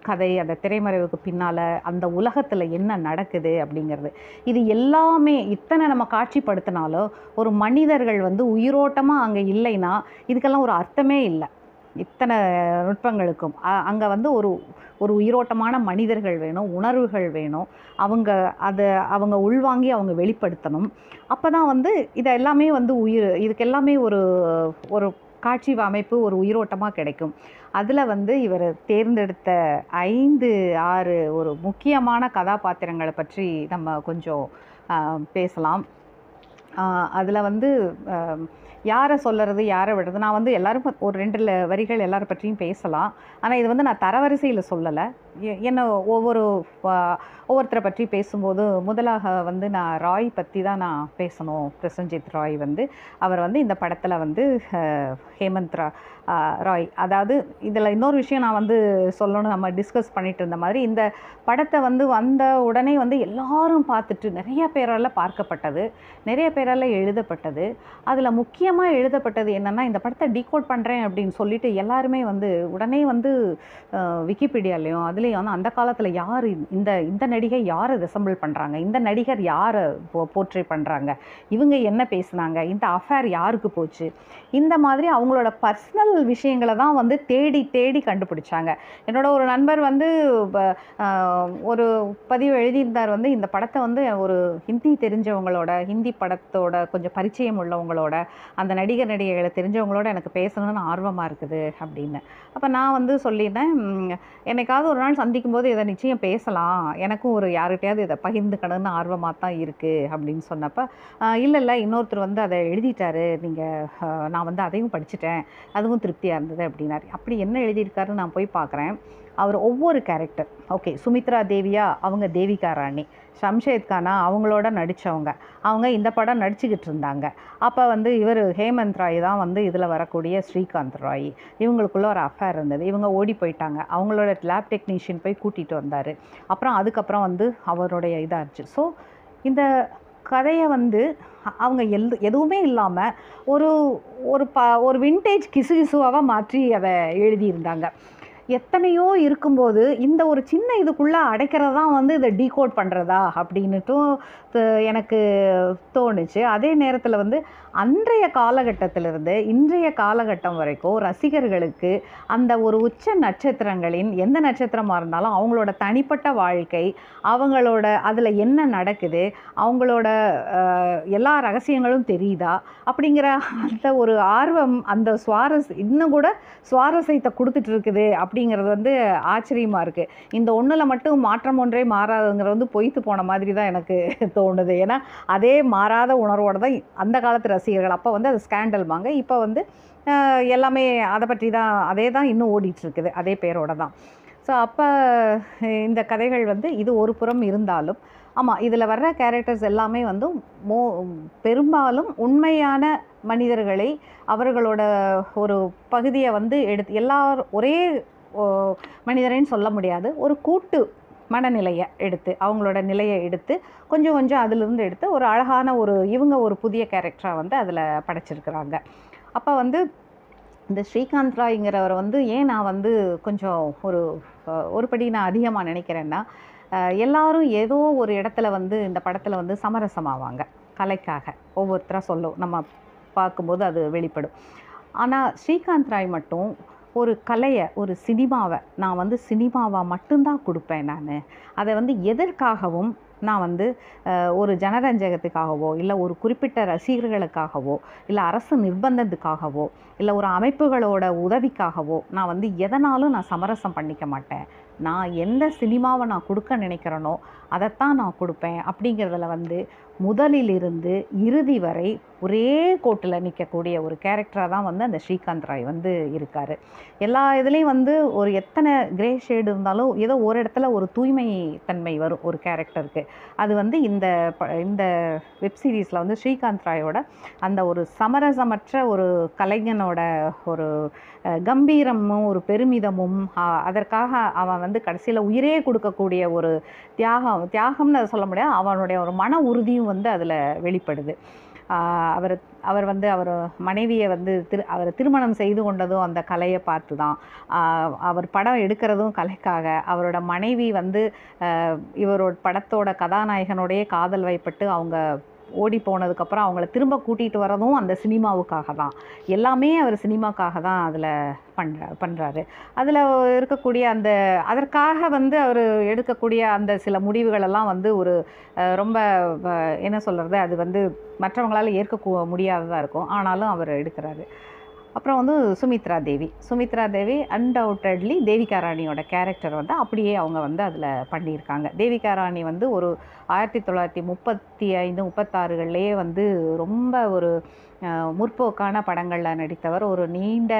S1: கதை அந்த திரைமறைவுக்கு பின்னால் அந்த உலகத்தில் என்ன நடக்குது அப்படிங்கிறது. இது எல்லாமே இத்தனை நம்ம காட்சிப்படுத்தினாலும் ஒரு மனிதர்கள் வந்து உயிரோட்டமாக அங்கே இல்லைன்னா இதுக்கெல்லாம் ஒரு அர்த்தமே இல்லை. இத்தனை நுட்பங்களுக்கும். அங்கே வந்து ஒரு ஒரு உயிரோட்டமான மனிதர்கள் வேணும் உணர்வுகள் வேணும். அவங்க அதை அவங்க உள்வாங்கி அவங்க வெளிப்படுத்தணும். அப்போ தான் வந்து இதை எல்லாமே வந்து உயிர் இதுக்கு எல்லாமே ஒரு ஒரு காட்சி அமைப்பு ஒரு உயிரோட்டமாக கிடைக்கும். அதில் வந்து இவர் தேர்ந்தெடுத்த ஐந்து ஆறு ஒரு முக்கியமான கதாபாத்திரங்களை பற்றி நம்ம கொஞ்சம் பேசலாம். அதில் வந்து யாரை சொல்கிறது யாரை விடுறது? நான் வந்து எல்லோரும் ஒரு ரெண்டு வரிகள் எல்லாரை பற்றியும் பேசலாம். ஆனால் இது வந்து நான் தரவரிசையில் சொல்லலை. என்ன ஒவ்வொரு ஒவ்வொருத்தரை பற்றி பேசும்போது முதலாக வந்து நான் ராய் பற்றி தான் நான் பேசணும். பிரசஞ்சித் ராய் வந்து அவர் வந்து இந்த படத்தில் வந்து ஹேமந்த் ரா ராய். அதாவது இதில் இன்னொரு விஷயம் நான் வந்து சொல்லணும் நம்ம டிஸ்கஸ் பண்ணிகிட்டு இருந்த மாதிரி இந்த படத்தை வந்து வந்த உடனே வந்து எல்லாரும் பார்த்துட்டு நிறைய பேரால் பார்க்கப்பட்டது நிறைய பேரால் எழுதப்பட்டது. அதில் முக்கியமாக எழுதப்பட்டது என்னென்னா இந்த படத்தை டீகோட் பண்ணுறேன் அப்படின்னு சொல்லிட்டு எல்லாருமே வந்து உடனே வந்து விக்கிபீடியாலேயும் அதில் அதுலேயும் வந்து அந்த காலத்தில் யார் இந்த இந்த நடிகை யாரை ரிசம்பிள் பண்ணுறாங்க இந்த நடிகர் யாரை போ போர்ட்ரே பண்ணுறாங்க இவங்க என்ன பேசுனாங்க? இந்த அஃபேர் யாருக்கு போச்சு? இந்த மாதிரி அவங்களோட பர்சனல் விஷயங்களை தான் வந்து தேடி தேடி கண்டுபிடிச்சாங்க. என்னோட ஒரு நண்பர் வந்து ஒரு பதிவு எழுதியிருந்தார் வந்து இந்த படத்தை வந்து ஒரு ஹிந்தி தெரிஞ்சவங்களோட ஹிந்தி படத்தோட கொஞ்சம் பரிச்சயம் உள்ளவங்களோட அந்த நடிகர் நடிகைகளை தெரிஞ்சவங்களோட எனக்கு பேசணும்னு ஆர்வமாக இருக்குது அப்படின்னு. அப்போ நான் வந்து சொல்லியிருந்தேன் என்னைக்காவது ஒரு நாள் சந்திக்கும் போது இதை நிச்சயம் பேசலாம். எனக்கும் ஒரு யார்கிட்டயாவது இதை பகிர்ந்துக்கணும்னு ஆர்வமாக தான் இருக்குது அப்படின்னு சொன்னப்போ இல்லை இல்லை இன்னொருத்தர் வந்து அதை எழுதிட்டாரு. நீங்கள் நான் வந்து அதையும் படிச்சுட்டேன். அதுவும் திருப்தியாக இருந்தது அப்படின்னாரு. அப்படி என்ன எழுதியிருக்காருன்னு நான் போய் பார்க்குறேன். அவர் ஒவ்வொரு கேரக்டர் ஓகே சுமித்ரா தேவியா அவங்க தேவிகா ராணி. ஷம்ஷேத் கானா அவங்களோட நடித்தவங்க அவங்க இந்த படம் நடிச்சுக்கிட்டு இருந்தாங்க. அப்போ வந்து இவர் ஹேமந்த் ராய் தான் வந்து இதில் வரக்கூடிய ஸ்ரீகாந்த் ராய். இவங்களுக்குள்ள ஒரு அஃபேர் இருந்தது. இவங்க ஓடி போயிட்டாங்க. அவங்களோட லேப் டெக்னீஷியன் போய் கூட்டிகிட்டு வந்தார். அப்புறம் அதுக்கப்புறம் வந்து அவருடைய இதாச்சு. ஸோ இந்த கதையை வந்து அவங்க எல் எதுவுமே இல்லாமல் ஒரு ஒரு ப ஒரு விண்டேஜ் கிசுகிசுவாக மாற்றி அதை எழுதியிருந்தாங்க. எத்தனையோ இருக்கும்போது இந்த ஒரு சின்ன இதுக்குள்ளே அடைக்கிறது தான் வந்து இதை டீகோட் பண்ணுறதா அப்படின்னுட்டும் எனக்கு தோணுச்சு. அதே நேரத்தில் வந்து அன்றைய காலகட்டத்திலிருந்து இன்றைய காலகட்டம் வரைக்கும் ரசிகர்களுக்கு அந்த ஒரு உச்ச நட்சத்திரங்களின் எந்த நட்சத்திரமாக இருந்தாலும் அவங்களோட தனிப்பட்ட வாழ்க்கை அவங்களோட அதில் என்ன நடக்குது அவங்களோட எல்லா ரகசியங்களும் தெரியுதா அப்படிங்கிற அந்த ஒரு ஆர்வம் அந்த சுவாரஸ் இன்னும் கூட சுவாரஸ்யத்தை கொடுத்துட்டு இருக்குது அப்படிங்கிறது வந்து ஆச்சரியமாக இருக்குது இந்த ஒன்றில் மட்டும் மாற்றம் ஒன்றே மாறாதுங்கிறது வந்து பொய்த்து போன மாதிரி தான் எனக்கு தோணுது. ஏன்னா அதே மாறாத உணர்வோடு தான் அந்த காலத்து ரசி ரசிகர்கள் அப்போ வந்து அது ஸ்கேண்டல் வாங்க. இப்போ வந்து எல்லாமே அதை பற்றி தான் அதே தான் இன்னும் ஓடிட்டுருக்குது. அதே பேரோட தான். ஸோ அப்போ இந்த கதைகள் வந்து இது ஒரு புறம் இருந்தாலும் ஆமாம் இதில் வர்ற கேரக்டர்ஸ் எல்லாமே வந்து மோ பெரும்பாலும் உண்மையான மனிதர்களை அவர்களோட ஒரு பகுதியை வந்து எடுத்து எல்லார் ஒரே ஓ, சொல்ல முடியாது. ஒரு கூட்டு மனநிலையை எடுத்து அவங்களோட நிலையை எடுத்து கொஞ்சம் கொஞ்சம் அதிலிருந்து எடுத்து ஒரு அழகான ஒரு இவங்க ஒரு புதிய கேரக்டராக வந்து அதில் படைச்சிருக்கிறாங்க. அப்போ வந்து இந்த ஸ்ரீகாந்த் ராய்ங்கிறவரை வந்து ஏன் நான் வந்து கொஞ்சம் ஒரு ஒருபடி ஒரு படி நான் அதிகமாக நினைக்கிறேன்னா எல்லாரும் ஏதோ ஒரு இடத்துல வந்து இந்த படத்தில் வந்து சமரசமாவாங்க. கலைக்காக ஒவ்வொருத்தராக சொல்லும் நம்ம பார்க்கும்போது அது வெளிப்படும். ஆனால் ஸ்ரீகாந்த் ராய் மட்டும் ஒரு கலையை ஒரு சினிமாவை நான் வந்து சினிமாவாக மட்டும்தான் கொடுப்பேன் நான். அதை வந்து எதற்காகவும் நான் வந்து ஒரு ஜனரஞ்சகத்துக்காகவோ இல்லை ஒரு குறிப்பிட்ட ரசிகர்களுக்காகவோ இல்லை அரசு நிர்பந்தத்துக்காகவோ இல்லை ஒரு அமைப்புகளோட உதவிக்காகவோ நான் வந்து எதனாலும் நான் சமரசம் பண்ணிக்க மாட்டேன். நான் எந்த சினிமாவை நான் கொடுக்க நினைக்கிறேனோ அதைத்தான் நான் கொடுப்பேன் அப்படிங்கிறதுல வந்து முதலிலிருந்து இறுதி வரை ஒரே கோட்டில் நிற்கக்கூடிய ஒரு கேரக்டராக தான் வந்து அந்த ஸ்ரீகாந்த் ராய் வந்து இருக்கார். எல்லா இதுலேயும் வந்து ஒரு எத்தனை கிரே ஷேடு இருந்தாலும் ஏதோ ஒரு இடத்துல ஒரு தூய்மை தன்மை வரும் ஒரு கேரக்டருக்கு அது வந்து இந்த ப இந்த வெப்சீரிஸில் வந்து ஸ்ரீகாந்த் ராயோட அந்த ஒரு சமரசமற்ற ஒரு கலைஞனோட ஒரு கம்பீரமும் ஒரு பெருமிதமும் அதற்காக அவன் வந்து கடைசியில் உயிரே கொடுக்கக்கூடிய ஒரு தியாகம் தியாகம்னு அதை சொல்ல முடியாது. அவனுடைய ஒரு மன உறுதியும் வந்து அதில் வெளிப்படுது. அவர் அவர் வந்து அவர் மனைவியை வந்து திரு அவர் திருமணம் செய்து கொண்டதும் அந்த கலையை பார்த்து தான் அவர் படம் எடுக்கிறதும் கலைக்காக அவரோட மனைவி வந்து இவரோட படத்தோட கதாநாயகனோடையே காதல் வைப்பட்டு அவங்க ஓடி போனதுக்கப்புறம் அவங்கள திரும்ப கூட்டிகிட்டு வரதும் அந்த சினிமாவுக்காக தான் எல்லாமே அவர் சினிமாக்காக தான் அதில் பண்ணுற பண்ணுறாரு அதில் இருக்கக்கூடிய அந்த அதற்காக வந்து அவர் எடுக்கக்கூடிய அந்த சில முடிவுகளெல்லாம் வந்து ஒரு ரொம்ப என்ன சொல்கிறது அது வந்து மற்றவங்களால் ஏற்க முடியாததாக இருக்கும். ஆனாலும் அவர் எடுக்கிறாரு. அப்புறம் வந்து சுமித்ரா தேவி. சுமித்ரா தேவி அன்டவுட்டட்லி தேவிகா ராணியோட கேரக்டர் வந்து அப்படியே அவங்க வந்து அதில் பண்ணியிருக்காங்க. தேவிகா ராணி வந்து ஒரு ஆயிரத்தி தொள்ளாயிரத்தி முப்பத்தி ஐந்து முப்பத்தாறுகள்லேயே வந்து ரொம்ப ஒரு முற்போக்கான படங்களில் நடித்தவர். ஒரு நீண்ட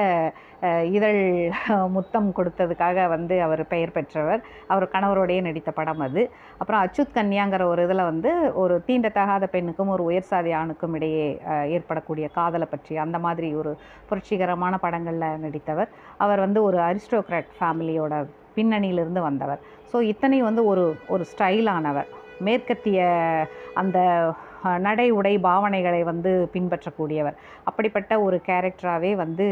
S1: இதழ் முத்தம் கொடுத்ததுக்காக வந்து அவர் பெயர் பெற்றவர். அவர் கணவரோடையே நடித்த படம் அது. அப்புறம் அச்சுத் கன்யாங்கிற ஒரு இதில் வந்து ஒரு தீண்டத்தகாத பெண்ணுக்கும் ஒரு உயர் சாதி ஆணுக்கும் இடையே ஏற்படக்கூடிய காதலை பற்றி அந்த மாதிரி ஒரு புரட்சிகரமான படங்களில் நடித்தவர். அவர் வந்து ஒரு அரிஸ்டோக்ராட் ஃபேமிலியோட பின்னணியிலிருந்து வந்தவர். ஸோ இத்தனை வந்து ஒரு ஒரு ஸ்டைலானவர். மேற்கத்திய அந்த நடை உடை பாவனைகளை வந்து பின்பற்றக்கூடியவர். அப்படிப்பட்ட ஒரு கேரக்டராகவே வந்து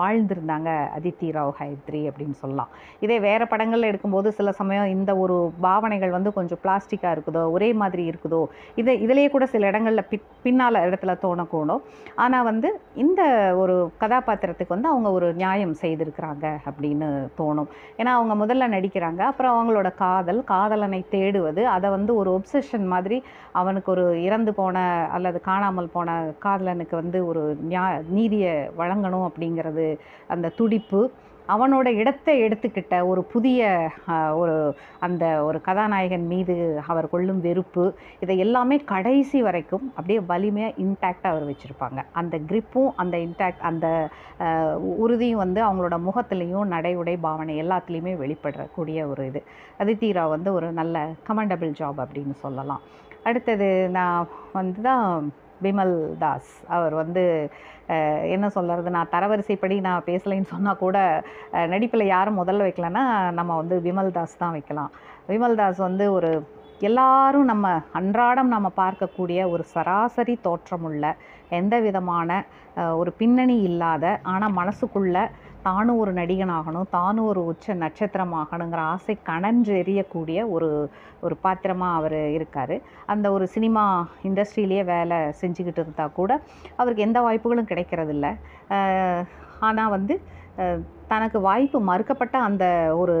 S1: வாழ்ந்திருந்தாங்க அதித்தி ராவ் ஹைத்ரி அப்படின்னு சொல்லலாம். இதே வேறு படங்களில் எடுக்கும்போது சில சமயம் இந்த ஒரு பாவனைகள் வந்து கொஞ்சம் பிளாஸ்டிக்காக இருக்குதோ ஒரே மாதிரி இருக்குதோ இதை இதிலேயே கூட சில இடங்களில் பி பின்னால் இடத்துல தோணக்கூடும். ஆனால் வந்து இந்த ஒரு கதாபாத்திரத்துக்கு வந்து அவங்க ஒரு நியாயம் செய்திருக்கிறாங்க அப்படின்னு தோணும். ஏன்னா அவங்க முதல்ல நடிக்கிறாங்க. அப்புறம் அவங்களோட காதல் காதலனை தேடுவது அதை வந்து ஒரு ஒப்சஷன் மாதிரி அவனுக்கு ஒரு இற இறந்து போன அல்லது காணாமல் போன காதலனுக்கு வந்து ஒரு நியா நீதியை வழங்கணும் அப்படிங்கிறது அந்த துடிப்பு. அவனோட இடத்தை எடுத்துக்கிட்ட ஒரு புதிய ஒரு அந்த ஒரு கதாநாயகன் மீது அவர் கொள்ளும் வெறுப்பு இதை எல்லாமே கடைசி வரைக்கும் அப்படியே வலிமையாக இன்டாக்டாக அவர் வச்சுருப்பாங்க. அந்த கிரிப்பும் அந்த இன்டாக்ட் அந்த உறுதியும் வந்து அவங்களோட முகத்துலேயும் நடை உடை பாவனை எல்லாத்துலேயுமே வெளிப்படக்கூடிய ஒரு இது. அதித்தி வந்து ஒரு நல்ல கமெண்டபிள் ஜாப் அப்படின்னு சொல்லலாம். அடுத்தது நான் வந்து தான் விமல் தாஸ். அவர் வந்து என்ன சொல்கிறது நான் தரவரிசைப்படி நான் பேசலைன்னு சொன்னால் கூட நடிப்பில் யாரும் முதல்ல வைக்கலன்னா நம்ம வந்து விமல் தாஸ் தான் வைக்கலாம். விமல் தாஸ் வந்து ஒரு எல்லாரும் நம்ம அன்றாடம் நம்ம பார்க்கக்கூடிய ஒரு சராசரி தோற்றமுள்ள எந்த விதமான ஒரு பின்னணி இல்லாத ஆனால் மனசுக்குள்ள தானும் ஒரு நடிகனாகணும் தானும் ஒரு உச்ச நட்சத்திரமாகணுங்கிற ஆசை கணஞ்செறியக்கூடிய ஒரு ஒரு பாத்திரமாக அவர் இருக்கார். அந்த ஒரு சினிமா இண்டஸ்ட்ரியிலேயே வேலை செஞ்சுக்கிட்டு இருந்தால் கூட அவருக்கு எந்த வாய்ப்புகளும் கிடைக்கிறதில்ல. ஆனால் வந்து தனக்கு வாய்ப்பு மறுக்கப்பட்ட அந்த ஒரு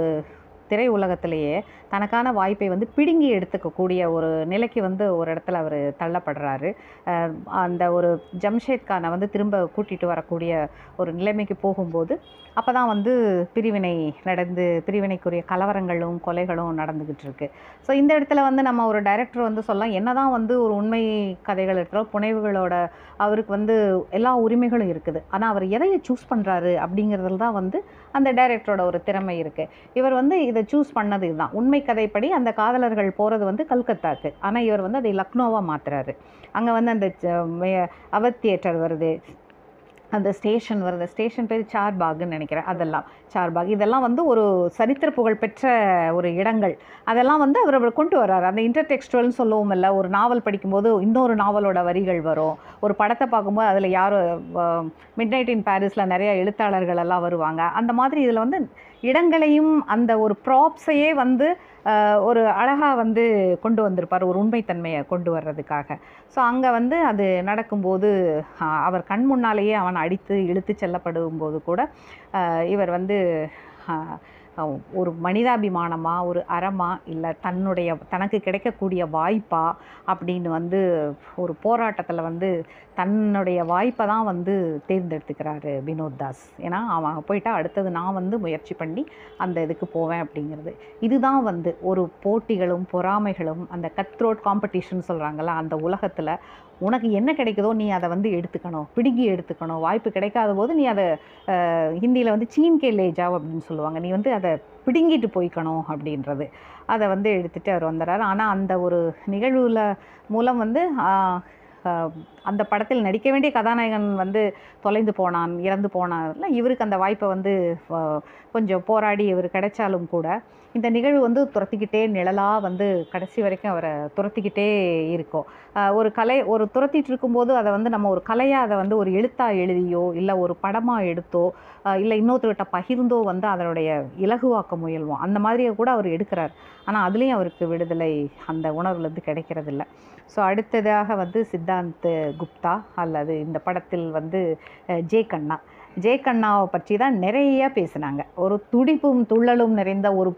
S1: திரை உலகத்திலேயே தனக்கான வாய்ப்பை வந்து பிடுங்கி எடுத்துக்கக்கூடிய ஒரு நிலைக்கு வந்து ஒரு இடத்துல அவர் தள்ளப்படுறாரு. அந்த ஒரு ஜம்ஷேத் கானை வந்து திரும்ப கூட்டிகிட்டு வரக்கூடிய ஒரு நிலைமைக்கு போகும்போது அப்போ தான் வந்து பிரிவினை நடந்து பிரிவினைக்குரிய கலவரங்களும் கொலைகளும் நடந்துக்கிட்டு இருக்கு. ஸோ இந்த இடத்துல வந்து நம்ம ஒரு டைரக்டர் வந்து சொல்லலாம். என்ன தான் வந்து ஒரு உண்மை கதைகள் இருக்கிறோம் புனைவுகளோட அவருக்கு வந்து எல்லா உரிமைகளும் இருக்குது. ஆனால் அவர் எதையை சூஸ் பண்ணுறாரு அப்படிங்கிறதுல தான் வந்து அந்த டைரக்டரோட ஒரு திறமை இருக்குது இவர் வந்து இது சூஸ் பண்ணது இதுதான். உண்மை கதைப்படி அந்த காதலர்கள் போகிறது வந்து கல்கத்தாக்கு. ஆனால் இவர் வந்து அதை லக்னோவாக மாற்றுறாரு அங்கே வந்து அந்த அவத் தியேட்டர் வருது. அந்த ஸ்டேஷன் வருது. ஸ்டேஷன் பேர் சார்பாக்னு நினைக்கிறேன். அதெல்லாம். சார்பாக். இதெல்லாம் வந்து ஒரு சரித்திர புகழ் பெற்ற ஒரு இடங்கள். அதெல்லாம் வந்து அவர் அவர் கொண்டு வர்றார். அந்த இன்டர்டெக்ஸ்டுவல்னு சொல்லுவோம் இல்லை ஒரு நாவல் படிக்கும்போது இன்னொரு நாவலோட வரிகள் வரும். ஒரு படத்தை பார்க்கும்போது அதில் யாரும் மிட் நைட் இன் பாரிஸில் நிறைய எழுத்தாளர்கள் எல்லாம் வருவாங்க. அந்த மாதிரி இதில் வந்து இடங்களையும் அந்த ஒரு ப்ராப்ஸையே வந்து ஒரு அழகாக வந்து கொண்டு வந்திருப்பார் ஒரு உண்மைத்தன்மையை கொண்டு வர்றதுக்காக. ஸோ அங்கே வந்து அது நடக்கும்போது அவர் கண் முன்னாலேயே அவன் அடித்து இழுத்து செல்லப்படும் போது கூட இவர் வந்து ஒரு மனிதாபிமானமாக ஒரு அறமாக இல்லை தன்னுடைய தனக்கு கிடைக்கக்கூடிய வாய்ப்பா அப்படின்னு வந்து ஒரு போராட்டத்தில் வந்து தன்னுடைய வாய்ப்பை தான் வந்து தேர்ந்தெடுத்துக்கிறாரு வினோத் தாஸ். ஏன்னா அவன் போயிட்டா அடுத்தது நான் வந்து முயற்சி பண்ணி அந்த இதுக்கு போவேன் அப்படிங்கிறது. இதுதான் வந்து ஒரு போட்டிகளும் பொறாமைகளும் அந்த கட் த்ரோட் காம்படிஷன் சொல்கிறாங்கல்ல அந்த உலகத்தில் உனக்கு என்ன கிடைக்குதோ நீ அதை வந்து எடுத்துக்கணும். பிடுங்கி எடுத்துக்கணும். வாய்ப்பு கிடைக்காத போது நீ அதை ஹிந்தியில் வந்து சீன் கே அப்படின்னு சொல்லுவாங்க. நீ வந்து அதை பிடுங்கிட்டு போய்க்கணும் அப்படின்றது. அதை வந்து எடுத்துகிட்டு அவர் வந்துடுறாரு ஆனால் அந்த ஒரு நிகழ்வுல மூலம் வந்து அந்த படத்தில் நடிக்க வேண்டிய கதாநாயகன் வந்து தொலைந்து போனான் இறந்து போனான்ல இவருக்கு அந்த வாய்ப்பை வந்து கொஞ்சம் போராடி இவர் கிடைச்சாலும் கூட இந்த நிகழ்வு வந்து துரத்திக்கிட்டே நிழலாக வந்து கடைசி வரைக்கும் அவரை துரத்திக்கிட்டே இருக்கும். ஒரு கலை ஒரு துரத்திட்டு இருக்கும்போது அதை வந்து நம்ம ஒரு கலையாக அதை வந்து ஒரு எழுத்தாக எழுதியோ இல்லை ஒரு படமாக எடுத்தோ இல்லை இன்னொருத்தர்கிட்ட பகிர்ந்தோ வந்து அதனுடைய இலகுவாக்க முயல்வோம் அந்த மாதிரியே கூட அவர் எடுக்கிறார். ஆனால் அதுலேயும் அவருக்கு விடுதலை அந்த உணர்வுலேருந்து கிடைக்கிறதில்ல. ஸோ அடுத்ததாக வந்து சித்தாந்த் குப்தா அல்லது இந்த படத்தில் வந்து ஜே கண்ணா ஜே கண்ணாவை பற்றி தான் நிறைய பேசினாங்க. ஒரு துடிப்பும் துள்ளலும் நிறைந்த ஒரு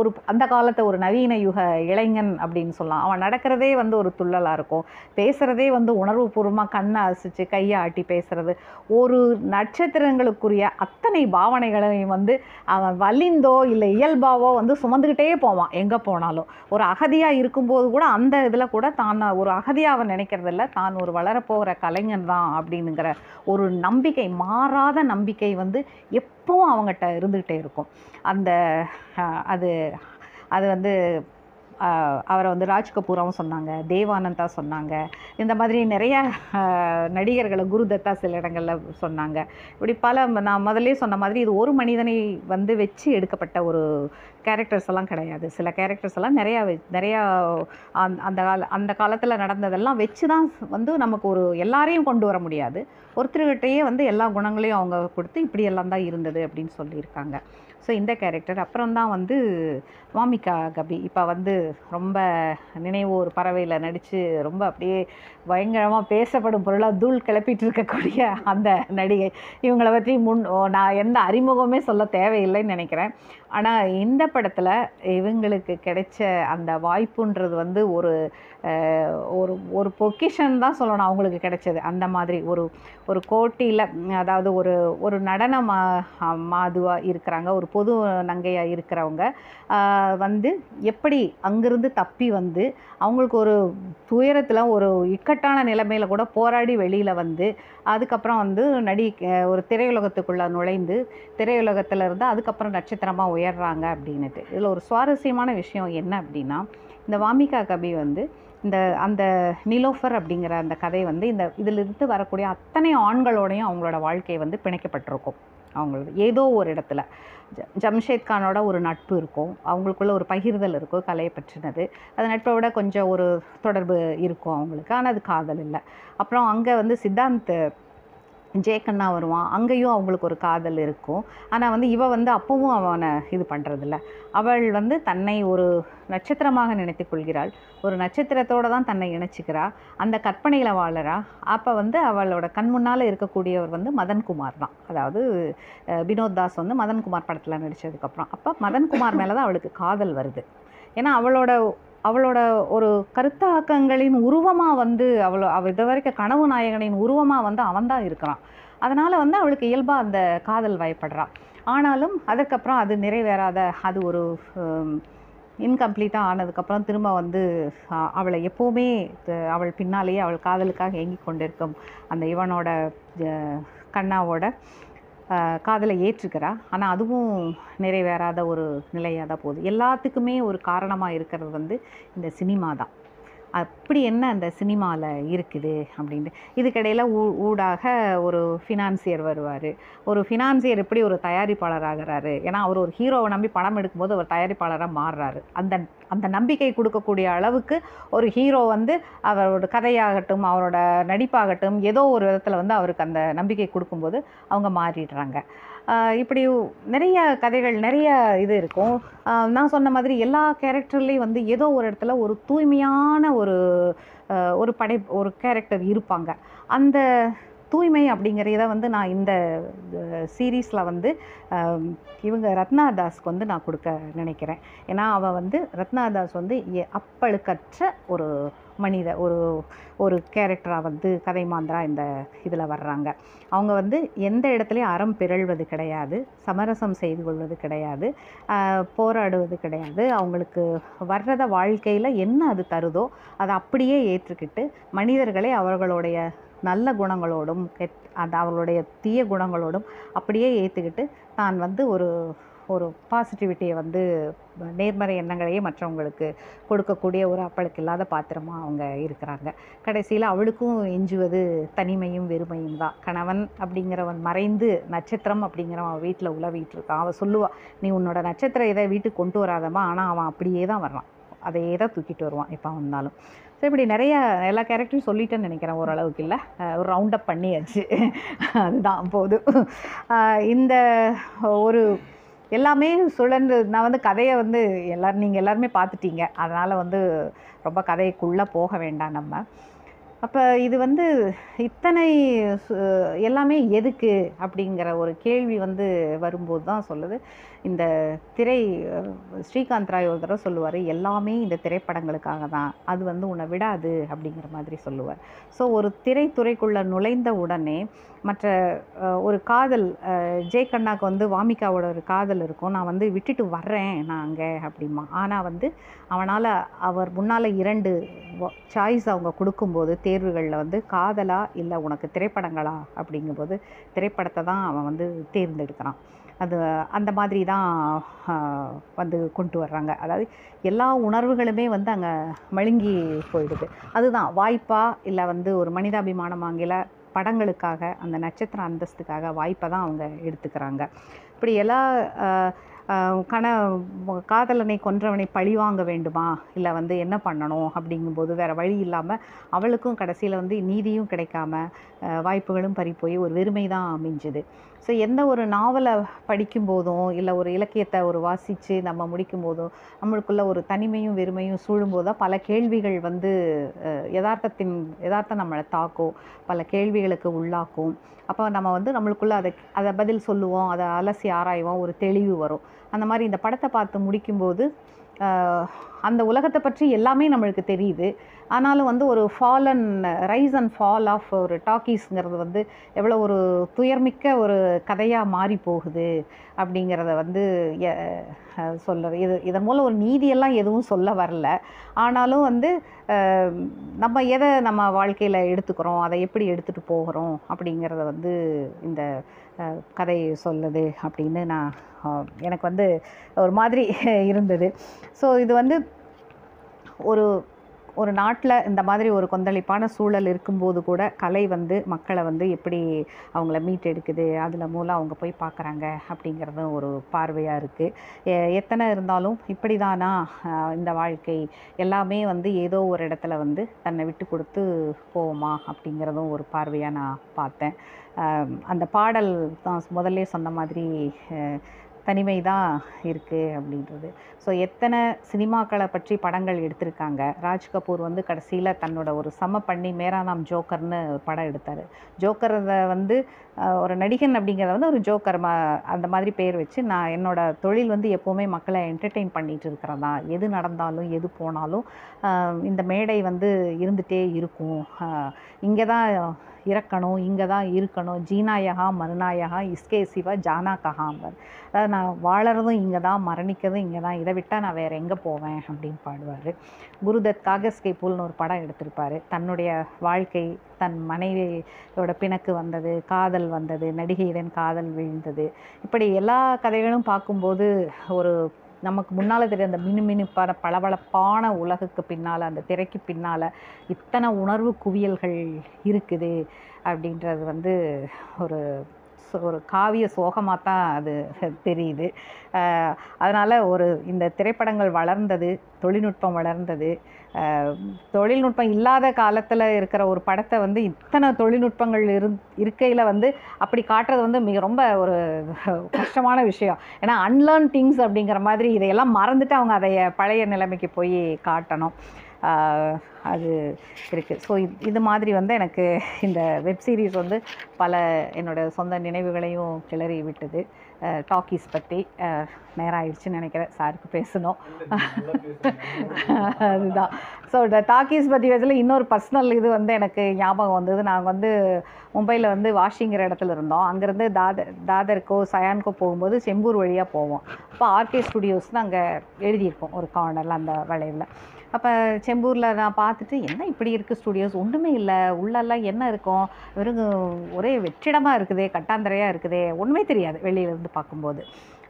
S1: ஒரு அந்த காலத்தை ஒரு நவீன யுக இளைஞன் அப்படின்னு சொல்லலாம். அவன் நடக்கிறதே வந்து ஒரு துள்ளலாக இருக்கும். பேசுகிறதே வந்து உணர்வுபூர்வமாக கண்ணை அசிச்சு கையை ஆட்டி பேசுகிறது ஒரு நட்சத்திரங்களுக்குரிய அத்தனை பாவனைகளையும் வந்து அவன் வலிந்தோ இல்லை இயல்பாவோ வந்து சுமந்துக்கிட்டே போவான் எங்கே போனாலும். ஒரு அகதியாக இருக்கும்போது கூட அந்த இதில் கூட தான் ஒரு அகதியாக அவன் நினைக்கிறதில்ல தான் ஒரு வளரப்போகிற கலைஞன் தான் அப்படிங்கிற ஒரு நம்பிக்கை மாறாத நம்பிக்கை வந்து எப்பவும் அவங்ககிட்ட இருந்துக்கிட்டே இருக்கும். அந்த அது அது வந்து அவரை வந்து ராஜ் கபூராவும் சொன்னாங்க தேவானந்தா சொன்னாங்க. இந்த மாதிரி நிறைய நடிகர்களை குருதத்தா சில இடங்களில் சொன்னாங்க. இப்படி பல நான் முதல்லே சொன்ன மாதிரி இது ஒரு மனிதனை வந்து வச்சு எடுக்கப்பட்ட ஒரு கேரக்டர்ஸ் எல்லாம் கிடையாது. சில கேரக்டர்ஸ் எல்லாம் நிறையா நிறையா அந்த அந்த கால அந்த காலத்தில் நடந்ததெல்லாம் வச்சு தான் வந்து நமக்கு ஒரு எல்லாரையும் கொண்டு வர முடியாது. ஒருத்தர்கிட்டயே வந்து எல்லா குணங்களையும் அவங்க கொடுத்து இப்படியெல்லாம் தான் இருந்தது அப்படின்னு சொல்லியிருக்காங்க. ஸோ இந்த கேரக்டர் அப்புறம் தான் வந்து வாமிகா கபி. இப்போ வந்து ரொம்ப நினைவு ஒரு பறவையில் நடித்து ரொம்ப அப்படியே பயங்கரமாக பேசப்படும் பொருளாக தூள் கிளப்பிட்டு இருக்கக்கூடிய அந்த நடிகை. இவங்களை பற்றி முன் நான் எந்த அறிமுகமே சொல்ல தேவையில்லைன்னு நினைக்கிறேன். ஆனால் இந்த படத்தில் இவங்களுக்கு கிடைச்ச அந்த வாய்ப்புன்றது வந்து ஒரு ஒரு ஒரு பொக்கிஷன் தான் சொல்லணும் அவங்களுக்கு கிடைச்சது. அந்த மாதிரி ஒரு ஒரு கோட்டியில் அதாவது ஒரு ஒரு நடன மா மாதுவாக இருக்கிறாங்க ஒரு பொது நங்கையாக இருக்கிறவங்க. வந்து எப்படி அங்கேருந்து தப்பி வந்து அவங்களுக்கு ஒரு துயரத்தில் ஒரு இக்கட்டான நிலைமையில் கூட போராடி வெளியில் வந்து அதுக்கப்புறம் வந்து நடி ஒரு திரையுலகத்துக்குள்ளே நுழைந்து திரையுலகத்தில் இருந்து அதுக்கப்புறம் நட்சத்திரமாக உயர்றாங்க அப்படின்னுட்டு. இதில் ஒரு சுவாரஸ்யமான விஷயம் என்ன அப்படின்னா இந்த வாமிகா கபி வந்து இந்த அந்த நிலோஃபர் அப்படிங்கிற அந்த கதை வந்து இந்த இதிலிருந்து வரக்கூடிய அத்தனை ஆண்களோடையும் அவங்களோட வாழ்க்கை வந்து பிணைக்கப்பட்டிருக்கும். அவங்களோட ஏதோ ஒரு இடத்துல. ஜ ஜம்ஷேத் கானோட ஒரு நட்பு இருக்கும். அவங்களுக்குள்ள ஒரு பகிர்தல் இருக்கும் கலையை பற்றினது. அந்த நட்பை விட கொஞ்சம் ஒரு தொடர்பு இருக்கும் அவங்களுக்கு. ஆனால் அது காதல் இல்லை. அப்புறம் அங்கே வந்து சித்தாந்த் ஜெயக்கண்ணா வருவான். அங்கேயும் அவங்களுக்கு ஒரு காதல் இருக்கும். ஆனால் வந்து இவள் வந்து அப்பவும் அவனை இது பண்ணுறதில்ல அவள் வந்து தன்னை ஒரு நட்சத்திரமாக நினைத்து கொள்கிறாள். ஒரு நட்சத்திரத்தோடு தான் தன்னை இணைச்சிக்கிறா. அந்த கற்பனையில் வாழறா. அப்போ வந்து அவளோட கண் முன்னால் இருக்கக்கூடியவர் வந்து மதன்குமார் தான். அதாவது வினோத் தாஸ் வந்து மதன்குமார் படத்தில் நடித்ததுக்கப்புறம் அப்போ மதன்குமார் மேலே தான் அவளுக்கு காதல் வருது. ஏன்னா அவளோட அவளோட ஒரு கருத்தாக்கங்களின் உருவமாக வந்து அவளோ அவள் இது வரைக்கும் கனவு நாயகனின் உருவமாக வந்து அவன்தான் இருக்கிறான். அதனால் வந்து அவளுக்கு இயல்பாக அந்த காதல் வயப்படுறான் ஆனாலும் அதுக்கப்புறம் அது நிறைவேறாத அது ஒரு இன்கம்ப்ளீட்டாக ஆனதுக்கப்புறம் திரும்ப வந்து அவளை எப்போவுமே அவள் பின்னாலேயே அவள் காதலுக்காக ஏங்கி கொண்டிருக்கும் அந்த இவனோட கண்ணாவோட காதலை ஏற்றுக்கிறா. ஆனால் அதுவும் நிறைவேறாத ஒரு நிலையாக தான் போகுது. எல்லாத்துக்குமே ஒரு காரணமாக இருக்கிறது வந்து இந்த சினிமா தான் அப்படி என்ன அந்த சினிமாவில் இருக்குது அப்படின்ட்டு. இதுக்கிடையில் ஊ ஊடாக ஒரு ஃபினான்சியர் வருவார். ஒரு ஃபினான்சியர் எப்படி ஒரு தயாரிப்பாளர் ஆகிறாரு? ஏன்னா அவர் ஒரு ஹீரோவை நம்பி படம் எடுக்கும்போது அவர் தயாரிப்பாளராக மாறுறாரு. அந்த அந்த நம்பிக்கை கொடுக்கக்கூடிய அளவுக்கு ஒரு ஹீரோ வந்து அவரோட கதையாகட்டும் அவரோட நடிப்பாகட்டும் ஏதோ ஒரு விதத்தில் வந்து அவருக்கு அந்த நம்பிக்கை கொடுக்கும்போது அவங்க மாறிடுறாங்க. இப்படி நிறைய கதைகள் நிறைய இது இருக்கும். நான் சொன்ன மாதிரி எல்லா கேரக்டர்லேயும் வந்து ஏதோ ஒரு இடத்துல ஒரு தூய்மையான ஒரு ஒரு படை ஒரு கேரக்டர் இருப்பாங்க. அந்த தூய்மை அப்படிங்கிறத வந்து நான் இந்த சீரீஸில் வந்து இவங்க ரத்னா தாஸ்க்கு வந்து நான் கொடுக்க நினைக்கிறேன். ஏன்னா அவள் வந்து ரத்னா தாஸ் வந்து எ- அப்பழுக்கற்ற ஒரு மனித ஒரு ஒரு கேரக்டராக வந்து கதை மாந்திரா இந்த இதில் வர்றாங்க. அவங்க வந்து எந்த இடத்துலையும் அறம் பிறழ்வது கிடையாது சமரசம் செய்து கொள்வது கிடையாது போராடுவது கிடையாது. அவங்களுக்கு வர்றத வாழ்க்கையில் என்ன அது தருதோ அதை அப்படியே ஏற்றுக்கிட்டு மனிதர்களை அவர்களுடைய நல்ல குணங்களோடும் கெட் அந்த அவர்களுடைய தீய குணங்களோடும் அப்படியே ஏற்றுக்கிட்டு தான் வந்து ஒரு ஒரு பாசிட்டிவிட்டியை வந்து நேர்மறை எண்ணங்களையே மற்றவங்களுக்கு கொடுக்கக்கூடிய ஒரு அப்பளுக்கு இல்லாத பாத்திரமாக அவங்க இருக்கிறாங்க. கடைசியில் அவளுக்கும் எஞ்சுவது தனிமையும் வெறுமையும் தான். கணவன் அப்படிங்கிறவன் மறைந்து நட்சத்திரம் அப்படிங்கிறவன் அவன் வீட்டில் உலவிட்டு இருக்கான் அவள் சொல்லுவாள் நீ உன்னோட நட்சத்திரம் இதை வீட்டுக்கு கொண்டு வராதம்மா. ஆனால் அவன் அப்படியே தான் வர்றான். அதையே தான் தூக்கிட்டு வருவான் எப்போ வந்தாலும். ஸோ இப்படி நிறைய எல்லா கேரக்டரும் சொல்லிட்டேன்னு நினைக்கிறேன் ஓரளவுக்கு இல்லை. ஒரு ரவுண்டப் பண்ணியாச்சு. அதுதான் போதும். இந்த ஒரு எல்லாமே சுழன்று நான் வந்து கதையை வந்து எல்லோரும் நீங்கள் எல்லாருமே பார்த்துட்டீங்க. அதனால் வந்து ரொம்ப கதைக்குள்ளே போக வேண்டாம் நம்ம. அப்போ இது வந்து இத்தனை சு- எல்லாமே எதுக்கு அப்படிங்கிற ஒரு கேள்வி வந்து வரும்போது தான் சொல்லுது. இந்த திரை ஸ்ரீகாந்த் ராய் ஒரு தடவை சொல்லுவார் எல்லாமே இந்த திரைப்படங்களுக்காக தான். அது வந்து உன்னை விடாது அப்படிங்கிற மாதிரி சொல்லுவார். ஸோ ஒரு திரைத்துறைக்குள்ளே நுழைந்த உடனே மற்ற ஒரு காதல் ஜெய் கண்ணாக்கு வந்து வாமிகாவோட ஒரு காதல் இருக்கும். நான் வந்து விட்டுட்டு வர்றேன் நான் அங்கே அப்படிமா ஆனால் வந்து அவனால் அவர் முன்னால் இரண்டு சாய்ஸ் அவங்க கொடுக்கும்போது தேர்வுகளில் வந்து காதலா இல்லை உனக்கு திரைப்படங்களா அப்படிங்கும்போது திரைப்படத்தை தான் அவன் வந்து தேர்ந்தெடுக்கிறான். அது அந்த மாதிரி தான் வந்து கொண்டு வர்றாங்க. அதாவது எல்லா உணர்வுகளுமே வந்து அங்கே மழுங்கி போயிடுது. அதுதான் வாய்ப்பா இல்லை வந்து ஒரு மனிதாபிமானம் ஆங்கில படங்களுக்காக அந்த நட்சத்திர அந்தஸ்துக்காக வாய்ப்பை தான் அவங்க எடுத்துக்கிறாங்க. இப்படி எல்லா கண காதலனை கொன்றவனை பழி வாங்க வேண்டுமா? இல்லை வந்து என்ன பண்ணணும்? அப்படிங்கும்போது வேறு வழி இல்லாமல் அவளுக்கும் கடைசியில் வந்து நீதியும் கிடைக்காம வாய்ப்புகளும் பறிப்போய் ஒரு வெறுமை தான் அமைஞ்சுது. ஸோ எந்த ஒரு நாவலை படிக்கும்போதும் இல்லை ஒரு இலக்கியத்தை ஒரு வாசித்து நம்ம முடிக்கும் போதும் நம்மளுக்குள்ள ஒரு தனிமையும் வெறுமையும் சூழும்போது தான் பல கேள்விகள் வந்து யதார்த்தத்தின் யதார்த்தம் நம்மளை தாக்கும் பல கேள்விகளுக்கு உள்ளாக்கும். அப்போ நம்ம வந்து நம்மளுக்குள்ளே அதை அதை பதில் சொல்லுவோம் அதை அலசி ஆராய்வோம் ஒரு தெளிவு வரும். அந்த மாதிரி இந்த படத்தை பார்த்து முடிக்கும்போது அந்த உலகத்தை பற்றி எல்லாமே நம்மளுக்கு தெரியுது. ஆனாலும் வந்து ஒரு fall and rise and fall of ஒரு டாக்கீஸ்ங்கிறது வந்து எவ்வளோ ஒரு துயர்மிக்க ஒரு கதையாக மாறி போகுது அப்படிங்கிறத வந்து சொல்ல இது இதன் மூலம் ஒரு நீதியெல்லாம் எதுவும் சொல்ல வரல. ஆனாலும் வந்து நம்ம எதை நம்ம வாழ்க்கையில் எடுத்துக்கிறோம் அதை எப்படி எடுத்துகிட்டு போகிறோம் அப்படிங்கிறத வந்து இந்த கதை சொல்லுது அப்படின்னு நான் எனக்கு வந்து ஒரு மாதிரி இருந்தது. ஸோ இது வந்து ஒரு ஒரு நாட்டில் இந்த மாதிரி ஒரு கொந்தளிப்பான சூழல் இருக்கும்போது கூட கலை வந்து மக்களை வந்து எப்படி அவங்கள மீட்டெடுக்குது அதில் மூலம் அவங்க போய் பார்க்குறாங்க அப்படிங்கிறதும் ஒரு பார்வையாக இருக்குது எத்தனை இருந்தாலும் இப்படி தானா இந்த வாழ்க்கை எல்லாமே வந்து ஏதோ ஒரு இடத்துல வந்து தன்னை விட்டு கொடுத்து போவோமா அப்படிங்கிறதும் ஒரு பார்வையாக நான் பார்த்தேன். அந்த பாடல் தான் முதல்ல சொன்ன மாதிரி தனிமை தான் இருக்குது அப்படின்றது. ஸோ எத்தனை சினிமாக்களை பற்றி படங்கள் எடுத்திருக்காங்க? ராஜ் கபூர் வந்து கடைசியில் தன்னோட ஒரு சம பண்ணி மேரா நாம் ஜோக்கர்னு படம் எடுத்தார். ஜோக்கரை வந்து ஒரு நடிகன் அப்படிங்கிறத வந்து ஒரு ஜோக்கர் ம அந்த மாதிரி பேர் வச்சு நான் என்னோடய தொழில் வந்து எப்போவுமே மக்களை என்டர்டெயின் பண்ணிகிட்டு இருக்கிறதா? எது நடந்தாலும் எது போனாலும் இந்த மேடை வந்து இருந்துகிட்டே இருக்கும். இங்கே தான் இறக்கணும் இங்கே தான் இருக்கணும். ஜீனாயகா மருநாயகா இஸ்கே சிவா ஜானா கஹாம்பர் அதாவது நான் வாழறதும் இங்கே தான் மரணிக்கிறதும் இங்கே தான். இதை விட்டால் நான் வேறு எங்கே போவேன் அப்படின்னு பாடுவார். குருதத் காகஸ்கே பூல்னு ஒரு படம் எடுத்திருப்பார். தன்னுடைய வாழ்க்கை தன் மனைவியோட பிணக்கு வந்தது காதல் வந்தது நடிகையுடன் காதல் விழுந்தது. இப்படி எல்லா கதைகளும் பார்க்கும்போது ஒரு நமக்கு முன்னால் தெரிய அந்த மினுமினுப்பான பளபளப்பான உலகுக்கு பின்னால் அந்த திரைக்கு பின்னால் இத்தனை உணர்வு குவியல்கள் இருக்குது அப்படின்றது வந்து ஒரு ஒரு காவிய சோகமாக தான் அது தெரியுது. அதனால் ஒரு இந்த திரைப்படங்கள் வளர்ந்தது தொழில்நுட்பம் வளர்ந்தது. தொழில்நுட்பம் இல்லாத காலத்தில் இருக்கிற ஒரு படத்தை வந்து இத்தனை தொழில்நுட்பங்கள் இருந் இருக்கையில் வந்து அப்படி காட்டுறது வந்து மிக ரொம்ப ஒரு கஷ்டமான விஷயம். ஏன்னா அன்லேர்ன் திங்ஸ் அப்படிங்கிற மாதிரி இதையெல்லாம் மறந்துட்டு அவங்க அதை பழைய நிலைமைக்கு போய் காட்டணும். அது இருக்குது ஸோ இது மாதிரி வந்து எனக்கு இந்த வெப் சீரிஸ் வந்து பல என்னோட சொந்த நினைவுகளையும் கிளறி விட்டது. டாக்கீஸ் பற்றி நேரம் ஆயிடுச்சுன்னு நினைக்கிறேன். சாருக்கு பேசணும். அதுதான். ஸோ இந்த டாக்கீஸ் பற்றி பேசல. இன்னொரு பர்சனல் இது வந்து எனக்கு ஞாபகம் வந்தது. நாங்கள் வந்து மும்பையில் வந்து வாஷிங்கிற இடத்துல இருந்தோம். அங்கேருந்து தாதர் தாதருக்கோ சயான்கோ போகும்போது செம்பூர் வழியாக போவோம். அப்போ ஆர்கே ஸ்டுடியோஸ்னு அங்கே எழுதியிருக்கோம். ஒரு கார்னரில் அந்த வளைவில். அப்போ செம்பூரில் நான் பார்த்துட்டு என்ன இப்படி இருக்குது ஸ்டுடியோஸ் ஒன்றுமே இல்லை. உள்ளெல்லாம் என்ன இருக்கும்? வெறும் ஒரே வெற்றிடமாக இருக்குதே கட்டாந்தரையாக இருக்குதே. ஒன்றுமே தெரியாது வெளியிலேருந்து பார்க்கும்போது.